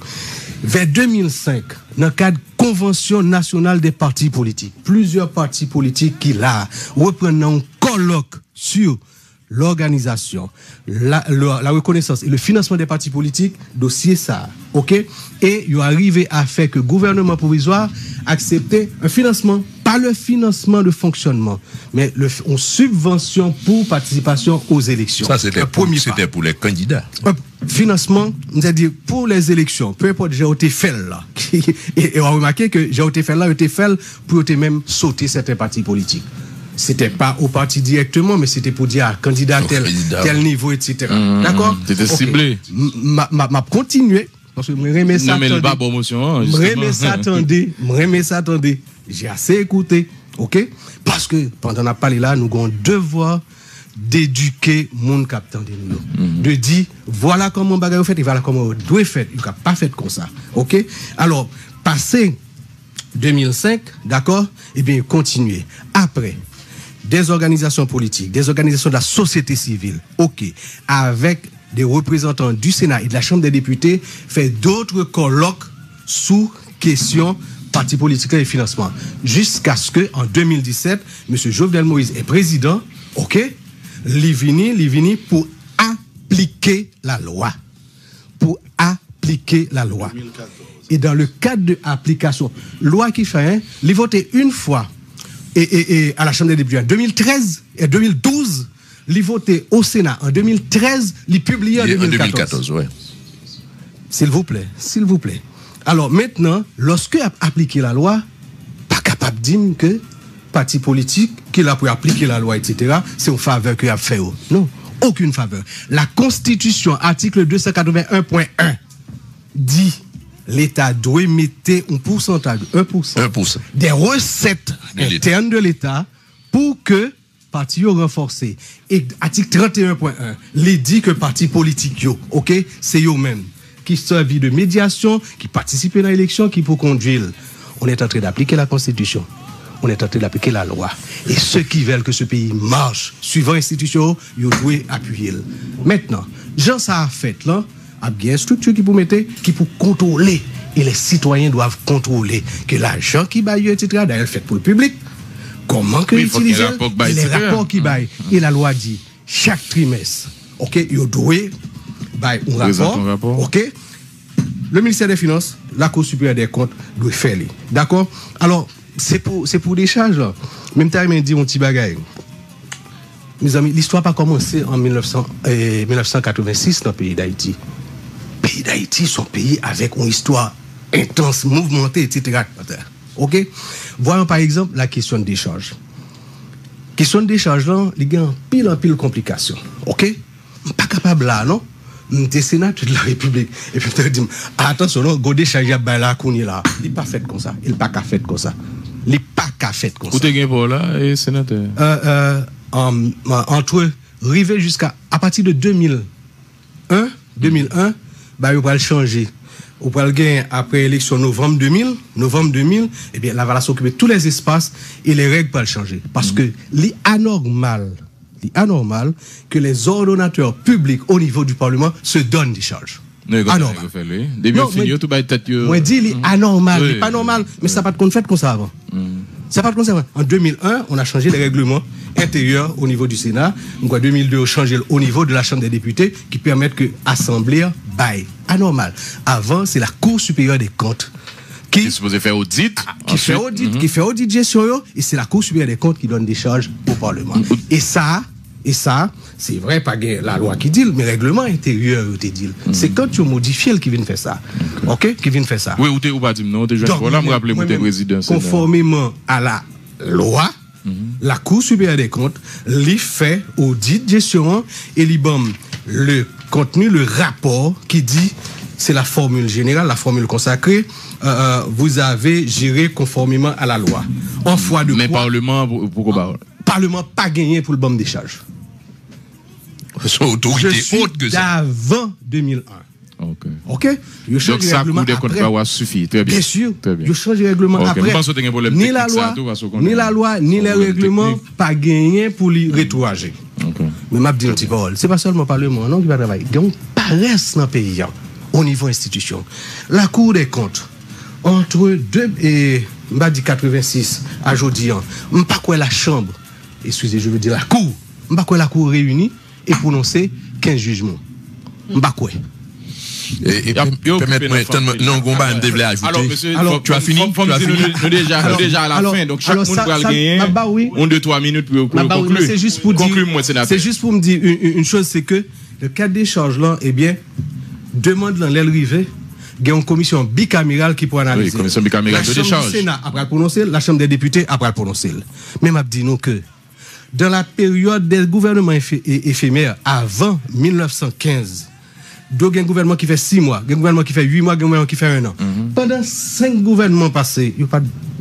Vers 2005, dans le cadre Convention nationale des partis politiques, plusieurs partis politiques qui là reprennent un colloque sur l'organisation, la, la- la reconnaissance et le financement des partis politiques, dossier ça, ok? Et ils ont arrivé à faire que le gouvernement provisoire acceptait un financement, pas le financement de fonctionnement, mais le, une subvention pour participation aux élections. Ça, c'était pour, premier pas. c'était pour les candidats. Un financement, c'est-à-dire pour les élections, peu importe, j'ai été fait là. et, et on a remarqué que j'ai été fait là, a été fait pour même sauter certains partis politiques. C'était pas au parti directement, mais c'était pour dire à candidat Au tel, candidat. tel niveau, etc. D'accord t'étais Ok. ciblé. Ma, ma, ma continué, parce que moi, remets ça. Non, mais le bas promotion. hein, justement. remets ça, attendez. J'ai assez écouté. OK? Parce que pendant la parlé là, nous avons devoir d'éduquer monde captant de nous. De dire, voilà comment on fait et voilà comment on doit faire. Il n'a pas fait comme ça. OK? Alors, passé 2005, d'accord? Eh bien, continuer. Après, des organisations politiques, des organisations de la société civile, OK, avec des représentants du Sénat et de la Chambre des députés, fait d'autres colloques sous question parti politique et financement. Jusqu'à ce que, en 2017, M. Jovenel Moïse est président, OK, Livini, Livini pour appliquer la loi. Pour appliquer la loi. Et dans le cadre de l'application, loi qui fait, hein, une fois et, à la Chambre des députés en 2013 et 2012, il voté au Sénat en 2013, il publié en 2014. 2014 ouais. S'il vous plaît, s'il vous plaît. Alors maintenant, lorsque a appliqué la loi, pas capable de dire que parti politique qui a pu appliquer la loi, etc., c'est une faveur qu'il a fait. Non, aucune faveur. La Constitution, article 281.1, dit l'État doit mettre un pourcentage, 1%, des recettes internes de l'État pour que parti renforcé. Et article 31.1, il dit que parti politique, ok, c'est eux-mêmes qui servent de médiation, qui participent à l'élection, qui pour conduire. On est en train d'appliquer la Constitution. On est en train d'appliquer la loi. Et ceux qui veulent que ce pays marche, suivant l'institution, ils doivent appuyer. Maintenant, Jean ça a fait là, bien une structure qui pour mettre, qui pour contrôler. Et les citoyens doivent contrôler que l'argent qui baille, etc., d'ailleurs fait pour le public, comment que oui, utiliser les rapports qui baillent. Et la loi dit, chaque trimestre, ok, ils doivent bailler un rapport, ok, le ministère des Finances, la Cour supérieure des comptes doit faire. D'accord? Alors, c'est pour, pour des charges. Là. Même temps, il dit un petit bagaille. Mes amis, l'histoire n'a pas commencé en 1900, 1986 dans le pays d'Haïti. Pays d'Haïti, son pays avec une histoire intense, mouvementée, etc. OK? Voyons par exemple la question des charges. La question des charges, là, il y a pile en pile complications. OK? Pas capable là, non? M'étais sénateur de la République. Et puis, je dis, attention, non, Godé Chaya Bala Kouni là. Il n'est pas fait comme ça. Il n'est pas qu'à fait comme ça. Il n'est pas qu'à fait comme ça. Où t'es pour là, et sénateur euh, euh, Entre, rivé jusqu'à, à partir de 2001, 2001, bah, il va le changer. Gagner après l'élection novembre 2000, novembre 2000, eh bien, là, va s'occuper de tous les espaces et les règles le changer. Parce que l'anormal, anormal que les ordonnateurs publics au niveau du Parlement se donnent des charges. Anormal. Moi, dit, c'est anormal, c'est pas normal, mais ça n'a pas de fait comme ça avant. Ça pas de ça. En 2001, on a changé les règlements intérieurs au niveau du Sénat. Donc, en 2002, on a changé au niveau de la Chambre des députés qui permettent que l'Assemblée baille. Anormal. Avant, c'est la Cour supérieure des comptes qui, est supposé faire audit. Ah, qui fait audit, mm-hmm. qui fait audit gestion, et c'est la Cour supérieure des comptes qui donne des charges au Parlement. Mm-hmm. Et ça, et ça, c'est vrai, pas la loi qui dit, mais le règlement intérieur qui dit. Mm. C'est quand tu modifies qui vient faire ça. OK Qui vient faire ça. Oui, ou tu pas dit non, déjà, voilà, me rappeler mon président. Conformément à la loi, mm-hmm. la Cour supérieure des comptes, lui fait audit gestion et lui le contenu, le rapport qui dit, c'est la formule générale, la formule consacrée, euh, euh, vous avez géré conformément à la loi. En foi de Mais Parlement, pourquoi Parlement pas gagné pour le bombe des charges. Son autorité haute que ça. D'avant 2001. Ok. Ok? Donc ça, coup des comptes pas suffit. Très bien. Bien sûr. Très bien. Je change le règlement okay. après. Ni la loi, ni la loi, ni les règlements pas gagné pour les rétroager. Okay. Mais m'a dit un petit parole. C'est pas seulement le Parlement non qui va travailler. Une paresse dans le pays hein, au niveau institution. La Cour des comptes entre deux et m'a dit 86 à aujourd'hui, hein, pas quoi la chambre. Excusez, je veux dire la Cour. Pas quoi la Cour réunie et prononcer 15 jugements. Mbakwe. Et, et permettez-moi, non, Gomba, je voulais ajouter. Alors, monsieur, alors, tu as fini? Tu as fini? Nous déjà, alors, déjà à la alors, fin, donc chaque monde va gagner. Oui. On deux, trois minutes pour conclure. C'est juste pour dire, c'est juste pour me dire une, une chose, c'est que le cas des charges là, eh bien, demande dans l'aile rivée, il y a une commission bicamérale qui pourra analyser. Oui, commission bicamérale de décharge. La Chambre du Sénat après prononcer, la Chambre des députés après prononcer. Mais m'a dit nous que dans la période des gouvernements éphémères avant 1915, il y a un gouvernement qui fait 6 mois, un gouvernement qui fait 8 mois, un gouvernement qui fait 1 an. Mhm. Pendant 5 gouvernements passés, il n'y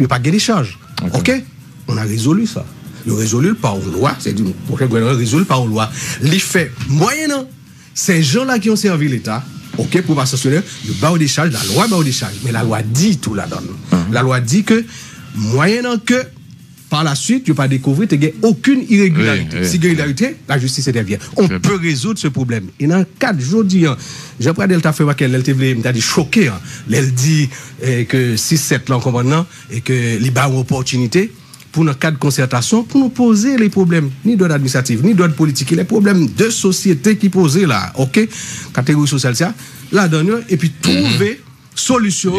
a pas, de charge. OK? on a résolu ça. Il résolu par une loi, c'est du prochain gouvernement résolu par une loi. Les faits moyennant ces gens-là qui ont servi l'État, ok, pour pas sanctionner, le bas des charges, la loi bas des charges. Mais la loi dit tout là-dedans. Mhm. La loi dit que, moyennant que, par la suite, tu pas découvrir, tu n'as aucune irrégularité. Si irrégularité, la justice intervient. On peut résoudre ce problème. Et dans quatre jours, j'ai pris Delta fait qu'elle elle dit choqué. Hein. Elle dit eh, que 6-7 là, en et que les ont opportunité pour notre cadre de concertation, pour nous poser les problèmes, ni d'ordre administratif, ni d'ordre politique, les problèmes de société qui posent là, ok, catégorie sociale, ça, là dernière, et puis trouver solution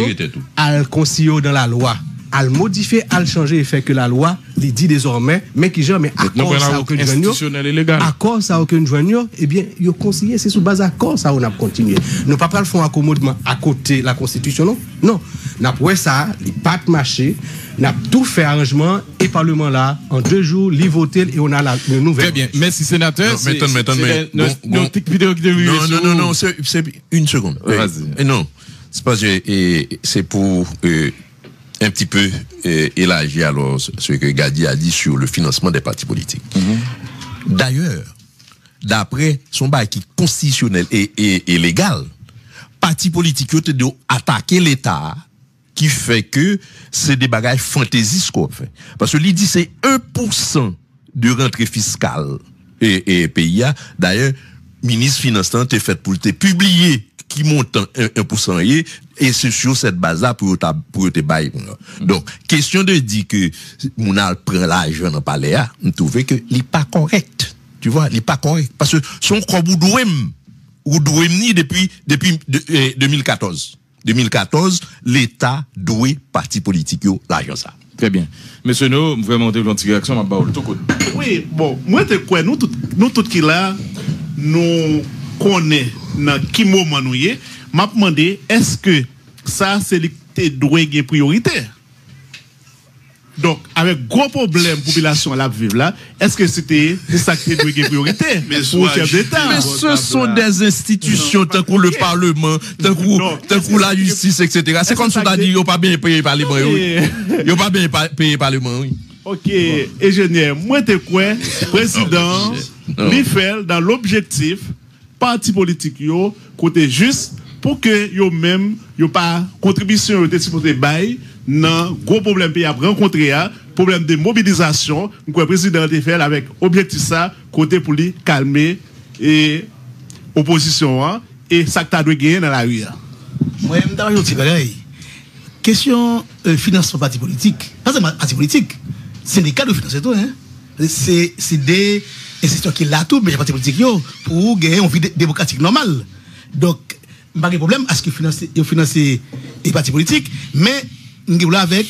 à le concilier dans la loi à le modifier, à le changer et faire que la loi les dit désormais, mais qui jamais accord ça aucun accord ça aucun joigneur, eh bien, il conseillé, c'est sous base accord ça on a continué. Nous pas le fond accommodement à côté la constitution, non? Non. N'a pas ça, les pas marché, n'a tout fait arrangement et parlement là, en deux jours, les voter et on a la, nouvelle. Très bien. Merci sénateur. Non, non, non, non, non, c'est une seconde. Non, c'est pas, c'est pour, euh, un petit peu euh, élargi alors ce que Gadi a dit sur le financement des partis politiques. Mhm. D'ailleurs, d'après son bail qui est constitutionnel et, et, légal, partis politiques ont attaquer l'État qui fait que c'est des bagages fantaisistes qu'on fait. Parce que l'idée c'est 1% de rentrée fiscale et, et PIA. D'ailleurs, ministre finance est fait pour te publier qui monte 1%, et c'est sur cette base-là pour pour te bailler. Donc, question de dire que mon prend l'argent dans le palais, on trouve que n'est pas correct. Tu vois, n'est pas correct. Parce que son corps ou ni depuis, depuis 2014. 2014, l'État doit parti politique l'argent ça. Très bien. Monsieur No, vraiment, de réaction, ma Oui, bon, moi, je quoi, nous, nous, tout qui là, nous connaissons dans quel moment nous y m'a demandé est-ce que ça c'est le doit une priorité donc, avec gros problème population à la vivre là, est-ce que c'était ça qui une priorité Mais ce sont des institutions, tant que le Parlement, tant que la justice, etc. C'est comme ça qu'on a dit, ils n'ont pas bien payé par les Ils n'ont pas bien payé par les oui. Ok, ingénieur, moi, t'es quoi, président, l'IFEL, dans l'objectif, parti politique côté juste pour que yo même yo pas contribution yo supposé bail nan gros problème pays a rencontré problème de mobilisation le président de fait avec objectif ça côté pour lui calmer et opposition hein, et ça que tu gagner dans la rue. Hein. Moi même d'abord je pareil. Question euh, financement parti politique. Pas seulement parti politique. Cas de financement hein. C'est des c'est qui l'a tout, mais les partis politiques pour gagner une vie démocratique normale. Donc, pas de problème à ce que financer, financer les partis politiques, mais nous avec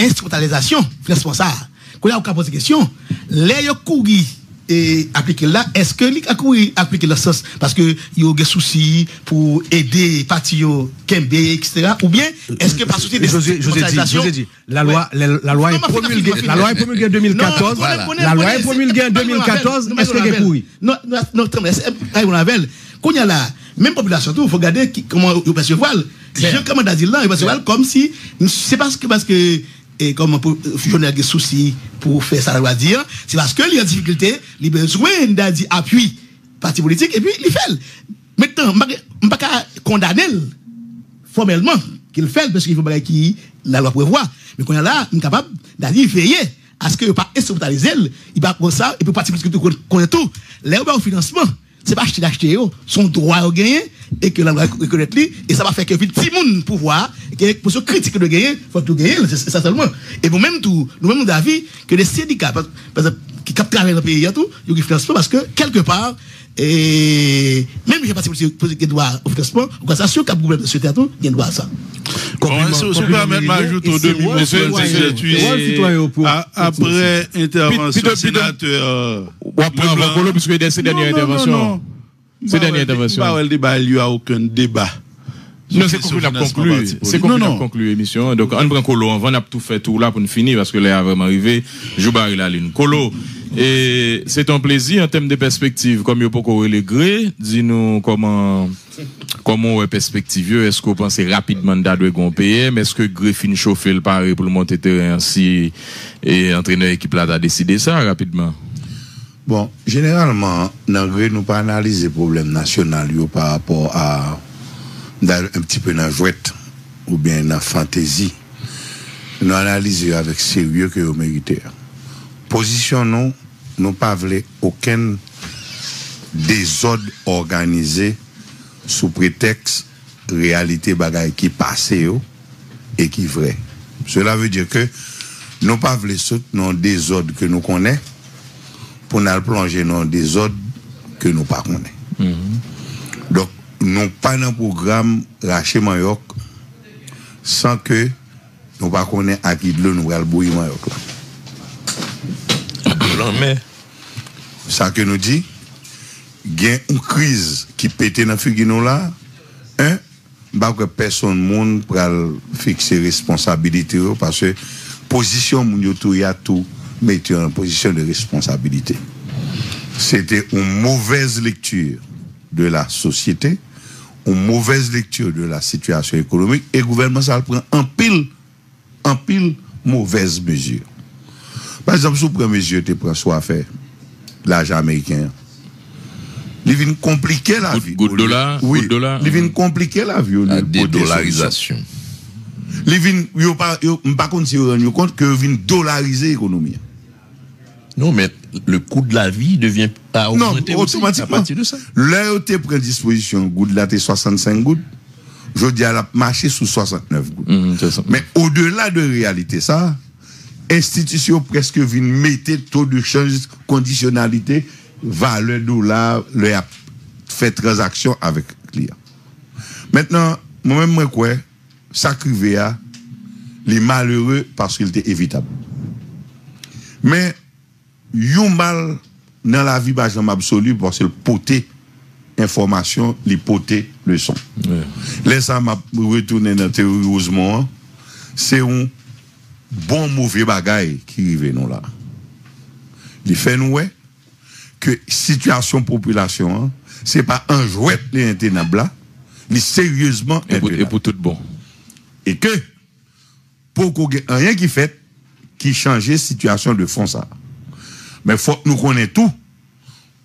instrumentalisation, financement ça. Quand on a posé question, les courri et appliquer là, est-ce que a couru appliquer le sens parce que il y a des soucis pour aider parti Kembe, etc. Ou bien est-ce que par souci de je dit, la loi, la, loi est promulguée, la loi est promulguée en 2014. La loi est promulguée en 2014. Est-ce que est Non, non, non, c'est on a la même population, il faut regarder comment ils perçoivent. C'est comme d'asile là, ils perçoivent comme si c'est parce que parce que et comme fusionner des soucis pour faire ça, va dire, c'est parce que y a difficulté, il a besoin d'appui appui parti politique et puis il fait. Maintenant, je ne pas condamner formellement qu'il fait parce qu'il faut que la loi prévoit. Mais quand il est là, il est capable d'aller veiller à ce qu'il ne pas instrumentaliser, il va comme ça, et puis parti politique connaît tout. Là, au financement c'est pas acheter d'acheter, son droit à gagner et que la loi reconnaît lui et ça va faire que petit monde pouvoir et que pour ce critique de gagner, faut tout gagner, c'est ça seulement. Et nous même tout, nous même d'avis que les syndicats, par exemple, qui captent dans le pays, tout, ils ne financent pas parce que quelque part, et même si je parti pour qu'il doit au financement, on s'assure qu'un problème de ce théâtre, il doit ça. Si vous permettez, m'ajoute au demi, monsieur, après intervention sénateur. Après, puisque ces dernières interventions. Ces dernières interventions. Il n'y a aucun débat. Non, c'est qu'on a conclu. C'est a conclu l'émission. Donc, on prend Colo, on va tout faire tout là pour nous finir parce que là, vraiment arrivé. Jouba, il a ligne. Colo, et c'est un plaisir en termes de perspective, comme il a beaucoup les gré. Dis-nous comment Comment est perspective Est-ce que vous pensez rapidement d'adouer PM Est-ce que Griffin chauffe le pari pour le monter terrain ainsi et entraîneur équipe là a décidé ça rapidement? Bon, généralement, nous nous pas analyser problème national par rapport à un petit peu dans jouette ou bien dans fantaisie. Nous analysons avec sérieux que vous méritez. Position nous, nous pas voulu aucun désordre organisé sous prétexte réalité bagaille qui passe et qui vrai. Cela veut dire que nous pas dans des désordre que nous connaissons pou nan plonje nan de zot ke nou pa konen. Mm -hmm. Dok nou pa nan program rache manyok san ke nou pa konen akid lè nou al bouye manyok la. Sa ke nou di, gen un kriz ki pete nan fugi nou la, un, bak wè person moun pral fikse responsabilite yo, paswe pozisyon moun yo tou ya tou a tout mettre en position de responsabilité. C'était une mauvaise lecture de la société, une mauvaise lecture de la situation économique et le gouvernement ça prend en pile en pile mauvaise mesure. Par exemple, sous première mesure tu prends soit faire l'argent américain il vient compliquer la vie. Good dollar, oui, dollar. Il vient compliquer la vie. La dédollarisation. Il vient, pas compte si vous compte que vient dollariser l'économie. Non, mais le coût de la vie devient à non, automatiquement. à partir de ça. Là, où tu prends disposition, goutte là, t'es 65 gouttes. Je dis à la marché sous 69 gouttes. Mm, mais au-delà de réalité, ça, institution presque vient mettre taux de change, conditionnalité, va le dollar, le fait transaction avec client. Maintenant, moi-même, moi, quoi, ça à les malheureux parce qu'il était évitable. Mais, yon mal dans la vie, j'aime absolu parce que le poté information, le poté leçon. Ouais. M'a retourné dans terrorisme, c'est un bon mauvais bagaille qui arrive nous là. Il fait nous, ouais, que situation population, hein, c'est pas un jouet les là, mais sérieusement et pour, et pour, tout bon. Et que, pour qu'on rien qui fait, qui change situation de fond ça. Mais faut que nous connaissons tout.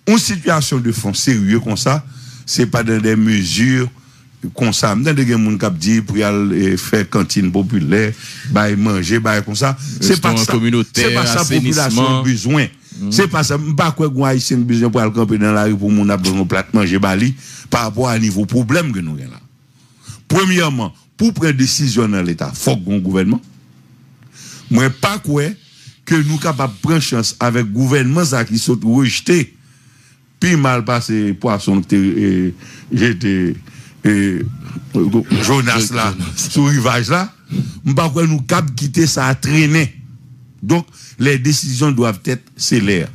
Une situation de fond sérieux comme ça, c'est pas dans des mesures comme ça. Dans des gens qui dit pour aller faire cantine populaire, bah manger, bah comme ça. C'est pas ça. C'est pas ça population besoin. C'est pas ça. Pas quoi qu'on haïtien besoin pour aller camper dans la rue pour mon besoin plat manger bali par rapport à niveau problème que nous avons là. Premièrement, pour prendre décision dans l'État, faut qu'on gouvernement. Moi, pas quoi que nous capables de prendre chance avec le gouvernement ça qui sont rejeté. Puis mal passé poisson que j'étais Jonas là, sur rivage là, pas nous cap quitter ça à traîner. Donc, les décisions doivent être célères.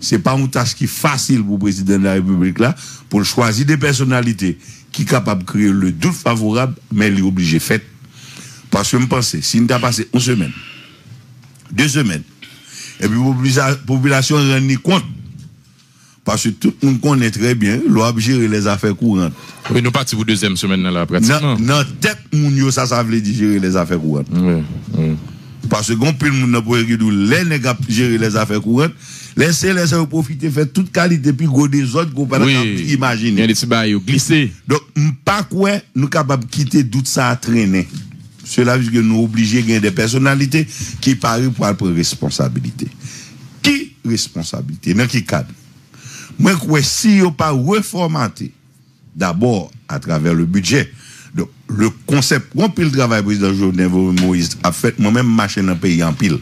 Ce n'est pas une tâche qui est facile pour le président de la République là, pour choisir des personnalités qui sont capables de créer le doute favorable, mais il est obligé de faire. Parce que je pense, si nous avons passé une semaine, deux semaines, et puis la population rend compte, parce que tout le monde connaît très bien, l'OAB gérer les affaires courantes. Oui, nous partons pour deuxième semaine là, pratiquement. Dans tête, ça, ça veut dire gérer les affaires courantes. Oui, oui. Parce que quand le monde pour les nègres gérer les affaires courantes, laissez les gens profiter, faire toute qualité, puis go des autres qu'on peut oui. imaginer. Il y a des bails glisser. Donc, pas quoi, nous capables de quitter tout ça à traîner. Cela veut dire que nous obligés de des personnalités qui parlent pour prendre responsabilité. Qui responsabilité? Dans qui cadre? Moi, si on pas reformaté, d'abord à travers le budget, donc, le concept, on peut le travail président Jovenel Moïse a fait moi-même marcher dans le pays en pile.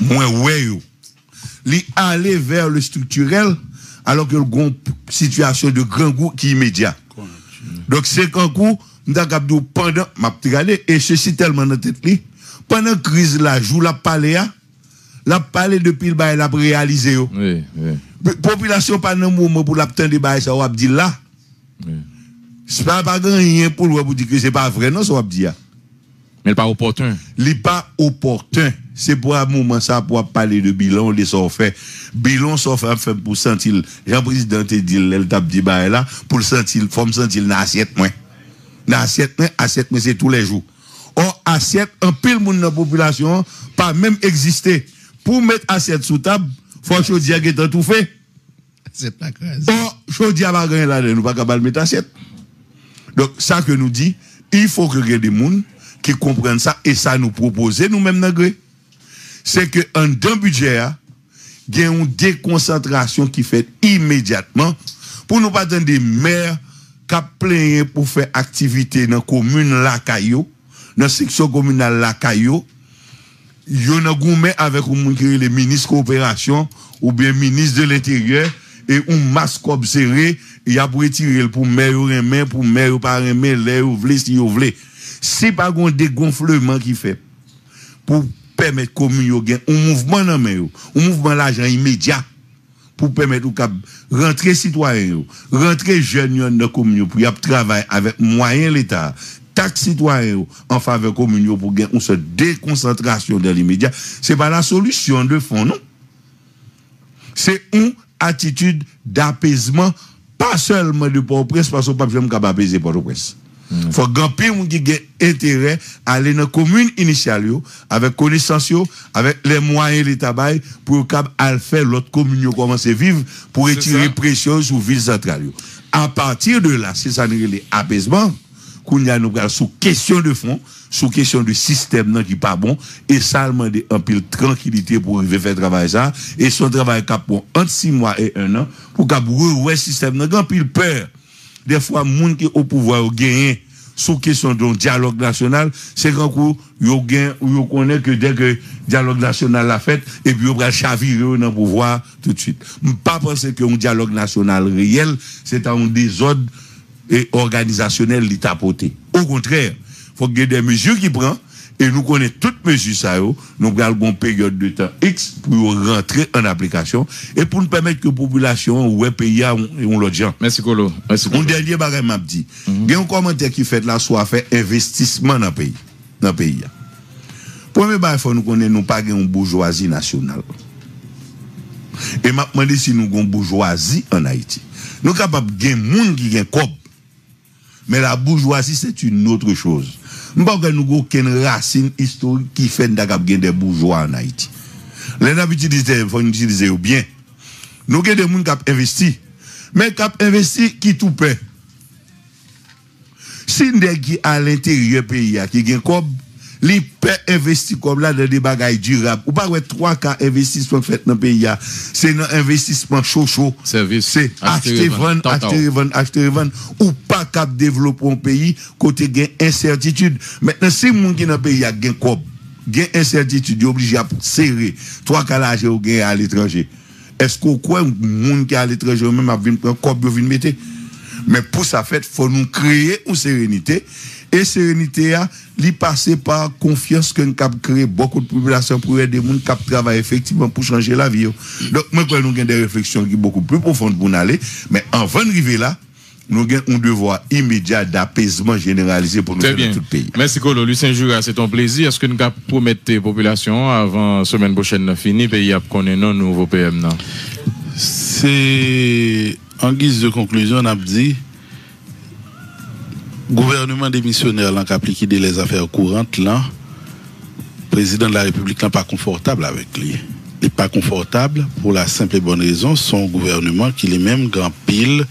Moi, ouais, li aller vers le structurel, alors que le situation de grand goût qui est immédiat. Donc, c'est qu'un coup, nous pendant, m'a regardé, et ceci tellement dans tête li, pendant crise là, joue la palais, la palais depuis le bail, la réalisé. Oui, oui. Population pas dans moment pour l'obtenir des bail, ça, on dit là. Oui. C'est pas pas rien pour vous dire que c'est pas vrai, non, ça va dire. Mais pas opportun. Il pas opportun. C'est pour un moment ça pour parler de bilan, les sont fait. Bilan sont fait pour sentir, Jean-Président dit, elle tape dit bah là, pour sentir, faut me sentir dans assiette moins. Dans assiette c'est tous les jours. Or, assiette, un pile monde dans la population, pas même exister. Pour mettre assiette sous table, faut que je dise que tout fait. C'est pas grave. Or, je dis à la là, nous pas capable mettre assiette. Donc, ça que nous dit, il faut que y ait des gens qui comprennent ça et ça nous propose nous-mêmes C'est que un d'un budget, il y a une déconcentration qui fait immédiatement pour nous pas attendre des maires qui pour faire activité dans la commune la Caillou, dans section communale la Caillou, il y a un avec un les ministres coopération ou bien ministre de l'intérieur et un masque observé, il y a retirer pour maire main pour maire pas main l'air ou vle si vous voulez. Si pas un dégonflement qui fait pour permettre commune un mouvement dans main, un mouvement l'argent immédiat pour permettre de rentrer citoyen, rentrer jeunes dans la commune pour travailler avec moyens l'État, taxe citoyen en faveur de la commune pour gagner une déconcentration dans l'immédiat, c'est pas la solution de fond, non? C'est une attitude d'apaisement, pas seulement de Port-au-Prince, parce qu'on pas jamais capable d'apaiser Port-au-Prince. Il faut que qui a intérêt à aller dans la commune initiale, avec connaissance, avec les moyens de l'État pour faire l'autre commune commencer à vivre, pour retirer pression sur la ville centrale. À partir de là, c'est ça l'apaisement, qu'on y a nous sous question de fond, sous question de système qui n'est pas bon, et ça demande un peu de tranquillité pour arriver faire travail ça, et son travail cap pour entre 6 mois et 1 an, pour qu'il y ait système, y a pile peur. Des fois, gens qui au pouvoir ont gagné sous question d'un dialogue national, c'est quand coup, yo yo connaît que dès que dialogue national l'a fait, et puis on va chavirer dans le pouvoir tout de suite. Pas penser qu'un dialogue national réel, c'est un désordre et organisationnel l'État porté. Au contraire, faut qu'il y ait des mesures qui prennent et nous connaissons toutes mesures ça nous avons une période de temps X pour rentrer en application et pour nous permettre que la population ou le pays ont l'autre gens. Merci Colo. Merci Mon dernier bagage m'a dit. Mhm. Il y a un commentaire qui fait là soit fait investissement dans le pays. Dans le pays. Premier il faut nous connaître nous pas une bourgeoisie nationale. Et m'a demandé si nous avons une bourgeoisie en Haïti. Nous sommes capables de gagner monde qui gagne cob. Mais la bourgeoisie c'est une autre chose. Mba gen nou go ken rasin historik ki fen da kap gen de bourgeois an Haiti. Lè nan bitilize, fon bitilize yo bien. Nou gen de moun kap investi. Men kap investi ki toupe. Si nde ki an l'interieur peyi ya ki gen kob, li pe investi kob la de de bagay durab. Ou pa wè 3 ka investisman fèt nan peyi ya. Se nan investisman chou chou. Se achete van, achete van, achete van. Ou pas cap développer un pays côté gain incertitude. Maintenant si moun qui dans le pays a gain cob, gain incertitude, obligé à serrer trois là au gain à l'étranger. Est-ce qu'on croit moun qui à l'étranger même a venir prendre cob venir mettre? Mais pour ça fait faut nous créer une sérénité et sérénité, li passer par confiance que nous créé beaucoup de population pour aider les gens qui travaillent effectivement pour changer la vie. Donc, moi, nous avons des réflexions qui beaucoup plus profondes pour nous aller. Mais avant d'arriver là, nous avons un devoir immédiat d'apaisement généralisé pour nous faire tout le pays. Merci Colo. Lucien Jura, c'est ton plaisir. Est-ce que nous avons promettre les populations avant la semaine prochaine fini, pays a connaît non nouveau PM C'est en guise de conclusion, on a dit gouvernement démissionnaire qui appliqué les affaires courantes là, président de la République n'est pas confortable avec lui. Il n'est pas confortable pour la simple et bonne raison, son gouvernement qui est même grand pile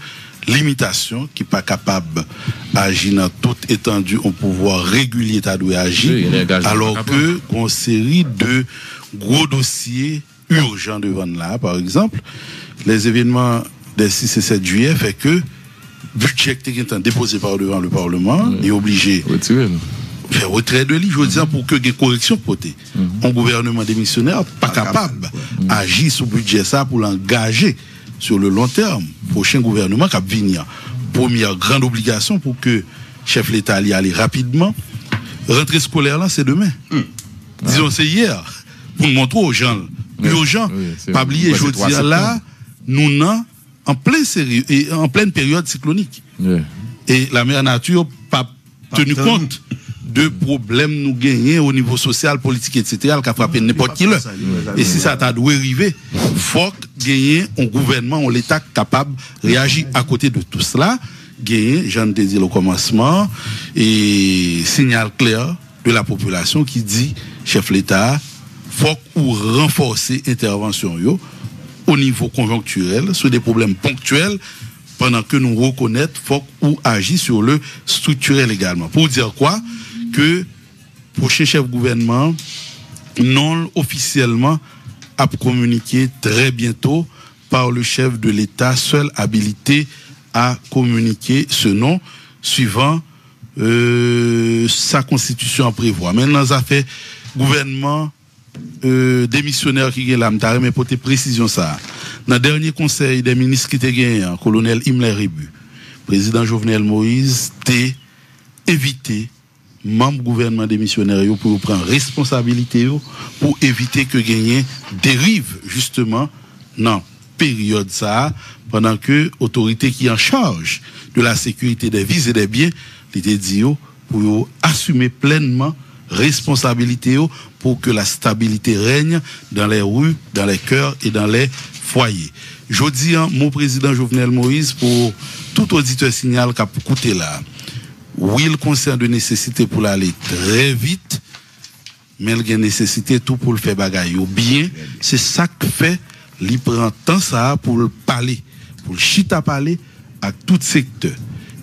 limitation, qui n'est pas capable d'agir dans toute étendue au pouvoir régulier doit agir, alors que une série de gros dossiers urgents devant là, par exemple, les événements des 6 et 7 juillet fait que budget qui est déposé par devant le Parlement est obligé faire retrait de lui, je veux dire, pour que des corrections potées. Mm Un gouvernement démissionnaire pas capable d'agir sur le budget ça pour l'engager sur le long terme. Prochain gouvernement qui va venir. Première grande obligation pour que chef l'État y aille rapidement. Rentrée scolaire là, c'est demain. Mm. Disons, c'est hier. Pour montrer aux gens, urgent. pas oublier, je veux dire, là, nous n'avons en plein sérieux et en pleine période cyclonique. Et la mère nature pas tenu compte de problèmes nous gagner au niveau social, politique, etc., qui a frappé n'importe qui. Et si ça t'a dû arriver, faut gagner un gouvernement, un l'État capable de réagir à côté de tout cela. Gagner, j'en ai dit au commencement, et signal clair de la population qui dit, chef l'État, faut ou renforcer l'intervention au niveau conjoncturel sur des problèmes ponctuels pendant que nous reconnaissons faut ou agir sur le structurel également. Pour dire quoi? Que prochain chef gouvernement non officiellement a communiqué très bientôt par le chef de l'État seul habilité à communiquer ce nom suivant euh, sa constitution prévoit. Maintenant, ça fait gouvernement euh, démissionnaire qui est là, mais pour te précision ça. Dans le dernier conseil des ministres qui était gagné, hein, colonel Himmler Rebu, président Jovenel Moïse, t'es évité membre gouvernement démissionnaire pour prendre responsabilité pour éviter que gagner dérive justement dans période ça pendant que autorité qui en charge de la sécurité des vies et des biens était dit pour assumer pleinement responsabilité pour que la stabilité règne dans les rues, dans les cœurs et dans les foyers. Je dis, mon président Jovenel Moïse, pour tout auditeur signal qu'a coûté là, oui, il concerne de nécessité pour aller très vite, mais il y a nécessité tout pour le faire bagaille. Bien, c'est ça que fait, il prend temps ça pour le parler, pour le chita parler à tout secteur.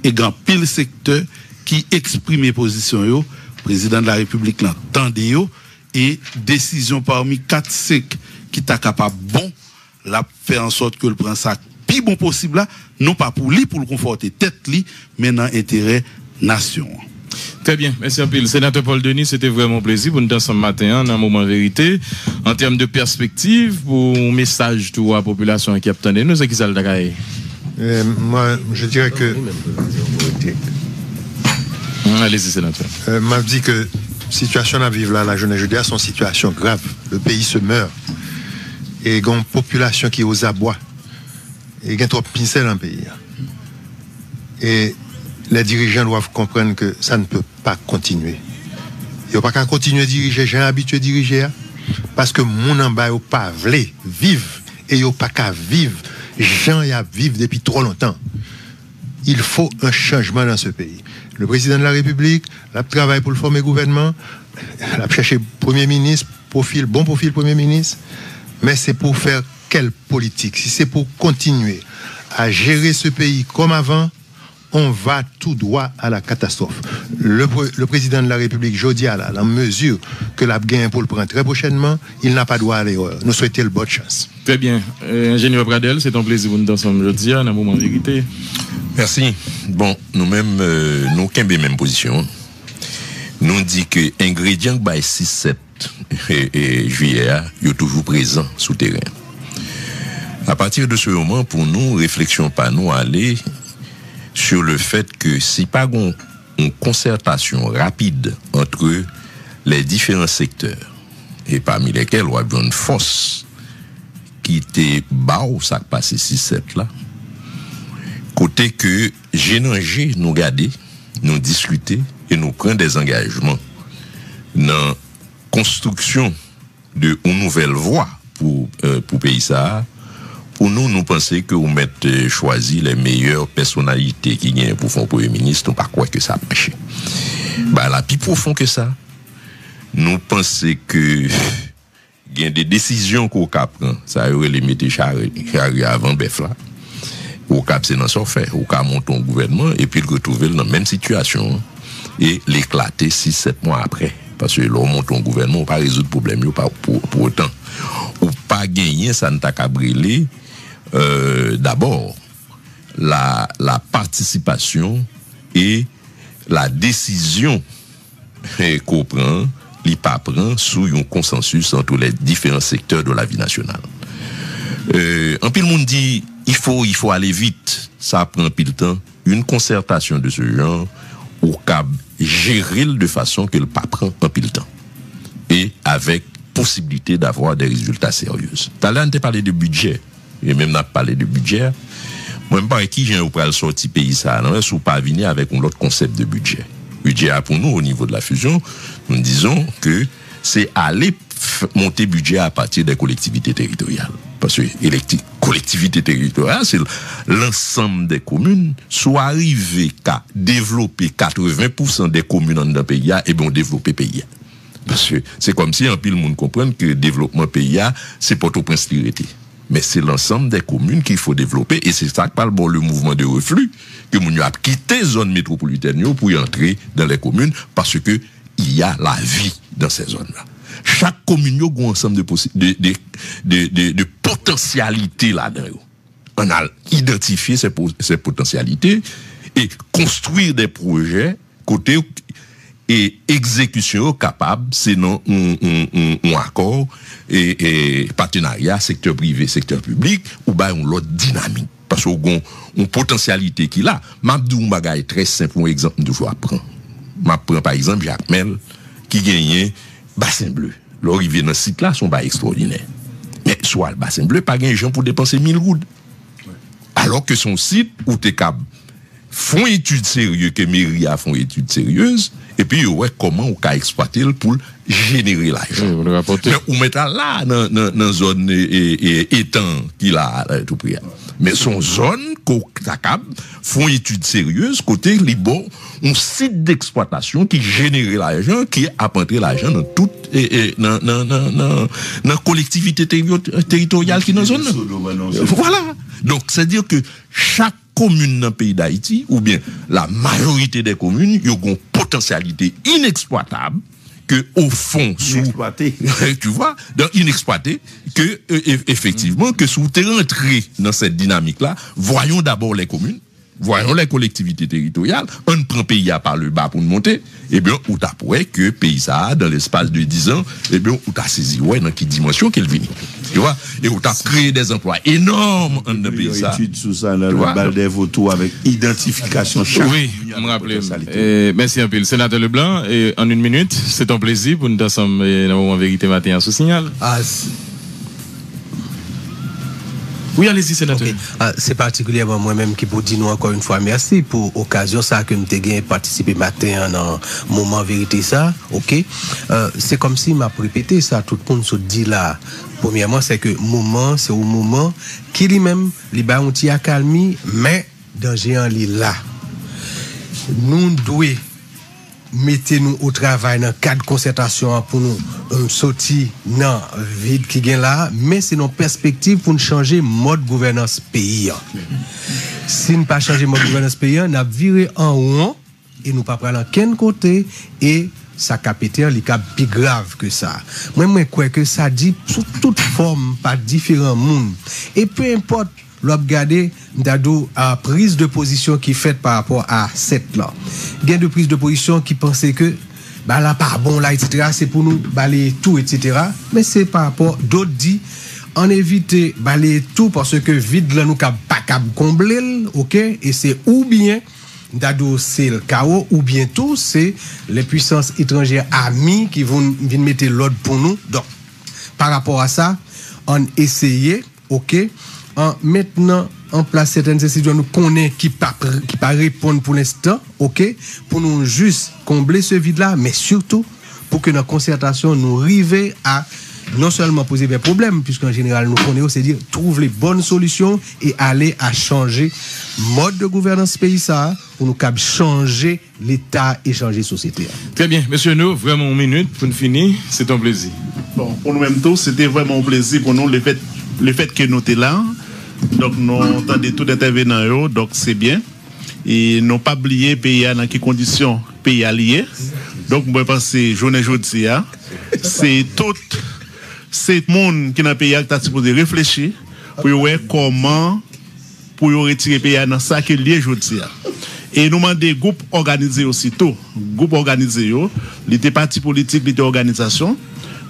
Et grand pile secteur qui exprime position, président de la République l'entendait et décision parmi quatre secs qui t'a capable bon la faire en sorte que le prend ça plus bon possible là non pas pour lui pour le conforter tête lui mais dans intérêt nation Très bien, merci un peu. Le sénateur Paul Denis, c'était vraiment plaisir pour nous dans ce matin, dans un moment de vérité. En termes de perspective, pour un message à la population qui a obtenu, nous, c'est qui ça le euh, Moi, je dirais que. Allez-y, sénateur. Euh, m'a dit que situation à vivre là, la jeunesse jeudi, sont situation grave. Le pays se meurt. Et il y a une population qui est aux abois. Et il y a trop pincel dans le pays. Et les dirigeants doivent comprendre que ça ne peut pas continuer. Il n'y a pas qu'à continuer à diriger, j'ai habitué à diriger. Hein. Parce que mon en bas, pas voulu vivre. Et il pas qu'à vivre. Gens y a vivre depuis trop longtemps. Il faut un changement dans ce pays le président de la République, la travaille pour le former gouvernement, a cherché Premier ministre, profil, bon profil Premier ministre, mais c'est pour faire quelle politique? Si c'est pour continuer à gérer ce pays comme avant, on va tout droit à la catastrophe. Le, président de la République, Jodi à la mesure que la gain pour le prendre très prochainement, il n'a pas droit à l'erreur. Nous souhaitons le bonne chance. Très bien. Euh, ingénieur Bradel, c'est un plaisir de nous ensemble aujourd'hui, à un moment de vérité. Merci. Bon, nous-mêmes, euh, nous avons même position. Nous dit que ingrédients by 6-7 et, juillet, sont toujours présents sous terrain. À partir de ce moment, pour nous, réflexion pas nous aller sur le fait que si pas une concertation rapide entre les différents secteurs, et parmi lesquels on a une force qui était bas au sac passé 6-7 là, côté que Génanger nous garder, nous discuter et nous prendre des engagements dans la construction de une nouvelle voie pour euh, pays ça pour nous nous pensons que vous mettez choisi les meilleures personnalités qui viennent pour faire premier ministre nous pas croire que ça marche bah la plus profond que ça nous pensons que a des décisions qu'on prend. Ça aurait les mettre avant bœuf au cap c'est dans son fait. Au cas monter un gouvernement et puis le retrouver dans la même situation. Et l'éclater 6 7 mois après. Parce que l'on monte un gouvernement pas résoudre le problème pas pour, autant. Ou pas gagner ça ne t'a qu'à brûler euh, d'abord la, participation et la décision qu'on prend, l'IPA prend sous un consensus entre les différents secteurs de la vie nationale. Euh, en pile monde dit il faut, il faut aller vite. Ça prend pile temps. Une concertation de ce genre, au cas gérer de façon que le pas prend un pile temps. Et avec possibilité d'avoir des résultats sérieux. Tout à l'heure, on parlé de budget. Et même, on a parlé de budget. Moi, je ne sais pas qui j'ai le sorti pays ça. Non, ou pas venir avec un autre concept de budget. budget pour nous au niveau de la fusion, nous disons que c'est aller monter budget à partir des collectivités territoriales. Parce que les collectivités territoriales, c'est l'ensemble des communes, soit arrivé qu'à développer 80% des communes dans le pays, et bien développer pays. Parce que c'est comme si un pile monde comprenne que le développement pays, c'est pas tout prince mais c'est l'ensemble des communes qu'il faut développer et c'est ça que parle bon le mouvement de reflux que nous a quitté zone métropolitaine pour y entrer dans les communes parce que il y a la vie dans ces zones-là. Chaque commune a un ensemble de, de, de, de, potentialités là-dedans. On a identifié ces, ces potentialités et construire des projets côté et exécution capable, sinon un accord et, partenariat secteur privé, secteur public, ou bien on l'autre dynamique. Parce qu'on a une potentialité qui a. Mabdou bagay très simple, un exemple, je vous apprendre. Je par exemple Jacques Mel, qui gagne bassin bleu. L'arrivée dans ce site-là, sont pas extraordinaires. Mais soit le bassin bleu, pas gagné gens pour dépenser 1000 gouttes. Alors que son site, où t'es cap, font études sérieuses, que mairie a font études sérieuses, et puis ouais, comment on peut exploiter pour générer l'argent. Mais on met là dans dans zone étang qu'il a tout prix. Mais son zone qu'on font études sérieuses côté libo un site d'exploitation qui génère l'argent qui a l'argent dans toute et, dans dans dans dans collectivité territoriale qui dans zone. Voilà. Donc c'est à dire que chaque commune dans le pays d'Haïti, ou bien la majorité des communes, ils ont une potentialité inexploitable que au fond sous tu vois inexploité que euh, effectivement que sous t'es rentré dans cette dynamique là voyons d'abord les communes voyons les collectivités territoriales, on prend pays à par le bas pour monter, et eh bien, ou t'as que pays ça, dans l'espace de 10 ans, et eh bien, ou t'as saisi, ouais, dans quelle dimension qu'elle vient. Tu vois? Et où t'as créé des emplois énormes en un pays ça. étude sous ça, le bal des vautours avec identification chaque. Oui, on me rappelle. Merci un peu. Le sénateur Leblanc, et en une minute, c'est un plaisir pour nous ensemble, en vérité matin, sous signal. Ah, oui, allez-y, sénateur. Ah, c'est particulièrement moi-même qui vous dis nous encore une fois merci pour l'occasion ça que je gagné participer matin dans moment vérité ça. Euh, c'est comme si m'a répété ça tout le monde se dit là. Premièrement, c'est que moment, c'est au moment qui lui-même, il a un calmi, mais danger en là. Nous devons mettez-nous au travail dans le cadre de concertation pour nous euh, sortir dans le vide qui est là, mais c'est nos perspectives pour nous changer mode gouvernance pays. Si nous ne pas changer mode gouvernance pays, nous avons viré en haut et nous pas prendre quel côté et ça capite il est plus grave que ça. Moi, je crois que ça dit sous toute forme, par différents mondes. Et peu importe l'on regarder d'ado à prise de position qui fait par rapport à cette là. Gain de prise de position qui pensait que bah là pas bon là etc. C'est pour nous balayer tout etc. Mais c'est par rapport d'autres dit en éviter balayer tout parce que vide là nous pas combler ok? Et c'est ou bien d'ado c'est le chaos ou bientôt c'est les puissances étrangères amies qui vont venir mettre l'ordre pour nous. Donc par rapport à ça on essayait ok? En maintenant en place certaines décisions nous connaît qui pas qui pas répondre pour l'instant, OK, pour nous juste combler ce vide là, mais surtout pour que notre concertation nous arrive à non seulement poser des problèmes, puisqu'en général nous connaissons, c'est dire trouver les bonnes solutions et aller à changer mode de gouvernance pays ça pour nous changer l'État et changer la société. Très bien, monsieur nous, vraiment une minute pour nous finir, c'est un plaisir. Bon, pour nous même tous, c'était vraiment un plaisir pour nous le fait, le fait que nous étions là. Donc, nous entendons tout intervenant, donc c'est bien. Et nous pas oublié pays dans quelles conditions pays allié. Donc, moi, je pense que journée aujourd'hui, c'est tout ce monde qui dans le pays qui a supposé réfléchir pour voir comment pour retirer le pays dans ça qui est lié aujourd'hui. Et nous demandons groupes organisés aussi, tout. Groupes organisés, les partis politiques, les organisations.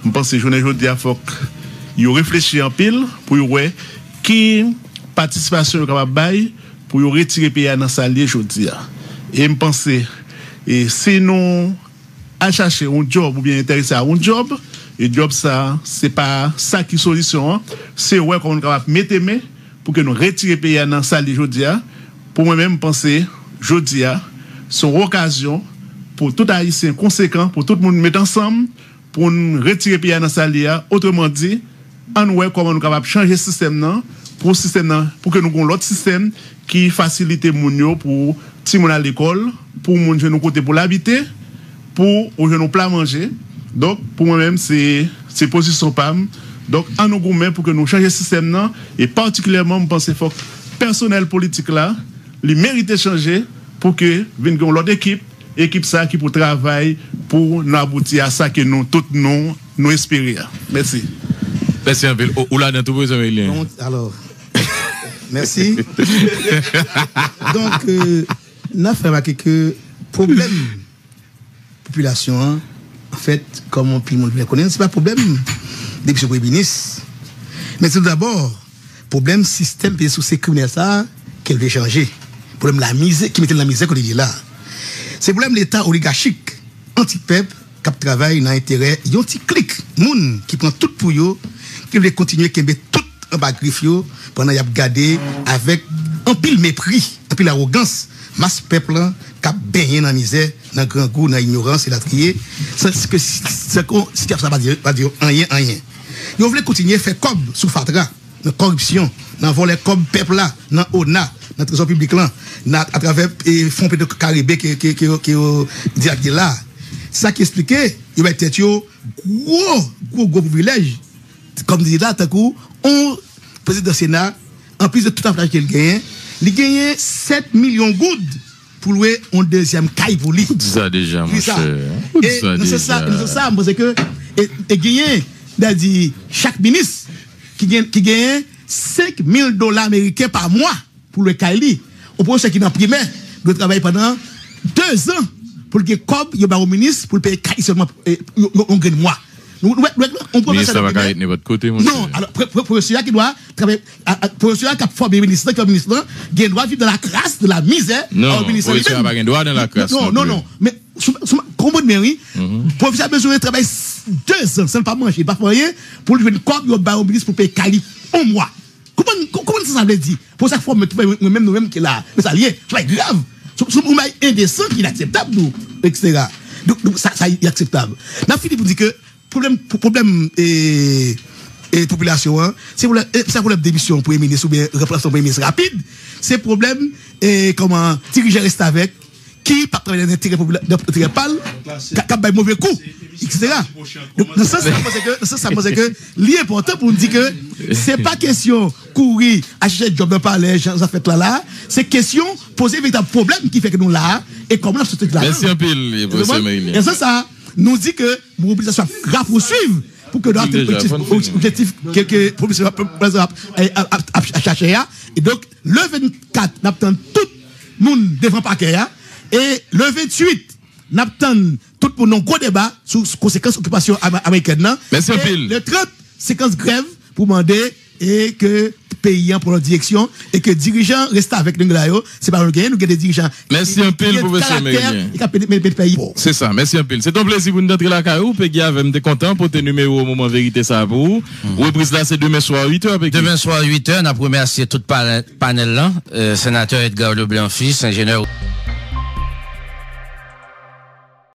Je pense que journée aujourd'hui, il faut réfléchir en pile pour voir qui participation capable pour retirer pays dans sa aujourd'hui. Et je pense et si nous à chercher un job ou bien intéressé à un job, et job ça, c'est pas ça qui solution, c'est ouais qu'on capable mettre main pour que nous le pays dans sa aujourd'hui. Pour moi-même, penser, aujourd'hui, son occasion pour tout haïtien conséquent, pour tout le monde mettre ensemble, pour nous retirer pays dans salia. Autrement dit, on voit comment nous de changer le système pour, système pour que nous ayons l'autre système qui facilite les pour si à l'école, pour mon nous côté pour l'habiter, pour aux jeunes plat manger. Donc, pour moi-même, c'est position PAM. Donc, en nous gourmet pour que nous changions le système et particulièrement, pense le personnel politique là, il mérite changer pour que vienne l'autre équipe, équipe ça qui pour travailler pour nous aboutir à ça que nous, tous nous, nous espérons. Merci. Merci un peu. Ou là, dans tout Alors, merci. Donc, euh, nous avons fait que problème population, hein, en fait, comme on peut le connaître, ce n'est pas problème depuis le Premier ministre. Mais tout d'abord, problème système de sous criminel ça, qu'elle veut changer. Problème la misère, qui mettait la misère qu'on dit là. C'est problème l'État oligarchique, anti-peuple, qui travaille dans l'intérêt, il y a un petit clic, moun, qui prend tout pour eux, qui veut continuer, met tout en bas griffe pendant qu'il a gardé avec un pile mépris, un pile arrogance, masse peuple qui a baigné dans la misère, dans le grand goût, dans l'ignorance et la trier. C'est que ça va dire, va dire rien, rien. Ils voulaient continuer à faire comme sous Fatra, dans la corruption, dans voler comme peuple là, dans ONA, dans le trésor public là, à travers les fonds de Caribé qui qui là. Ça qui expliquait, il va être gros, gros, gros privilège. Comme dit là, tout coup, on, président du Sénat, en plus de tout avantage qu'il gagne, il gagne 7 millions de gouttes pour louer un deuxième caille pour lui. Ça déjà, mon cher. Et c'est ça, ça, c'est que, et, gagner, dit chaque ministre qui gagne, qui gagne 5 000 dollars américains par mois pour le caille, au point qui dans primaire, doit travailler pendant deux ans pour que comme il y a un ministre pour payer caille seulement, un gain mois. On peut ça va être votre côté, mon Non, alors, pour celui qui doit travailler, pour celui qui a formé ministre, qui est ministre, il doit vivre dans la crasse, de la misère. Non, pour qui droit dans la crasse. Non, non, non. Mais, comment de mairie, professeur a besoin de travailler deux ans, sans pas manger, pas faire rien, pour lui venir comme il au ministre pour payer Cali un mois. Comment, comment ça veut dire? Pour ça, faut même nous-mêmes qui est là. Mais ça lié, c'est grave. C'est indécent, inacceptable, etc. Donc, ça, ça est acceptable. Là, Philippe vous dit que problème, problème et, et population, hein, c'est problème, problème d'émission pour les ministres ou bien remplaçant pour les ministres rapide. C'est problème et comment diriger reste avec qui pas travailler dans l'intérêt d'intérêt pâle, qui a mauvais coup, etc. Donc, ça, ça pense que l'important pour nous dire que c'est pas question courir, acheter job dans palais, gens fait là là, c'est question poser véritable problème qui fait que nous là, et comment ce truc là. Merci un peu, Et ça, ça, nous dit que mobilisation grave poursuivre pour que l'objectif que le professeur a cherché. Et donc, le 24, nous avons tout le monde devant le paquet. Et le 28, nous avons tout pour nos gros débat sur les conséquences de l'occupation américaine. Merci, et le 30, séquence grève pour demander et que paysan pour la direction et que dirigeants restent avec nous c'est pas nous nous des dirigeants. Merci un peu, professeur C'est ça, merci un peu. C'est un plaisir pour nous d'entrer la caillou, Peggy avait content pour tes numéros au moment vérité ça pour vous. Mm. Reprise là, c'est demain soir 8h. Demain soir 8h, on a remercié tout le panel là, euh, sénateur Edgar Leblanc fils, ingénieur.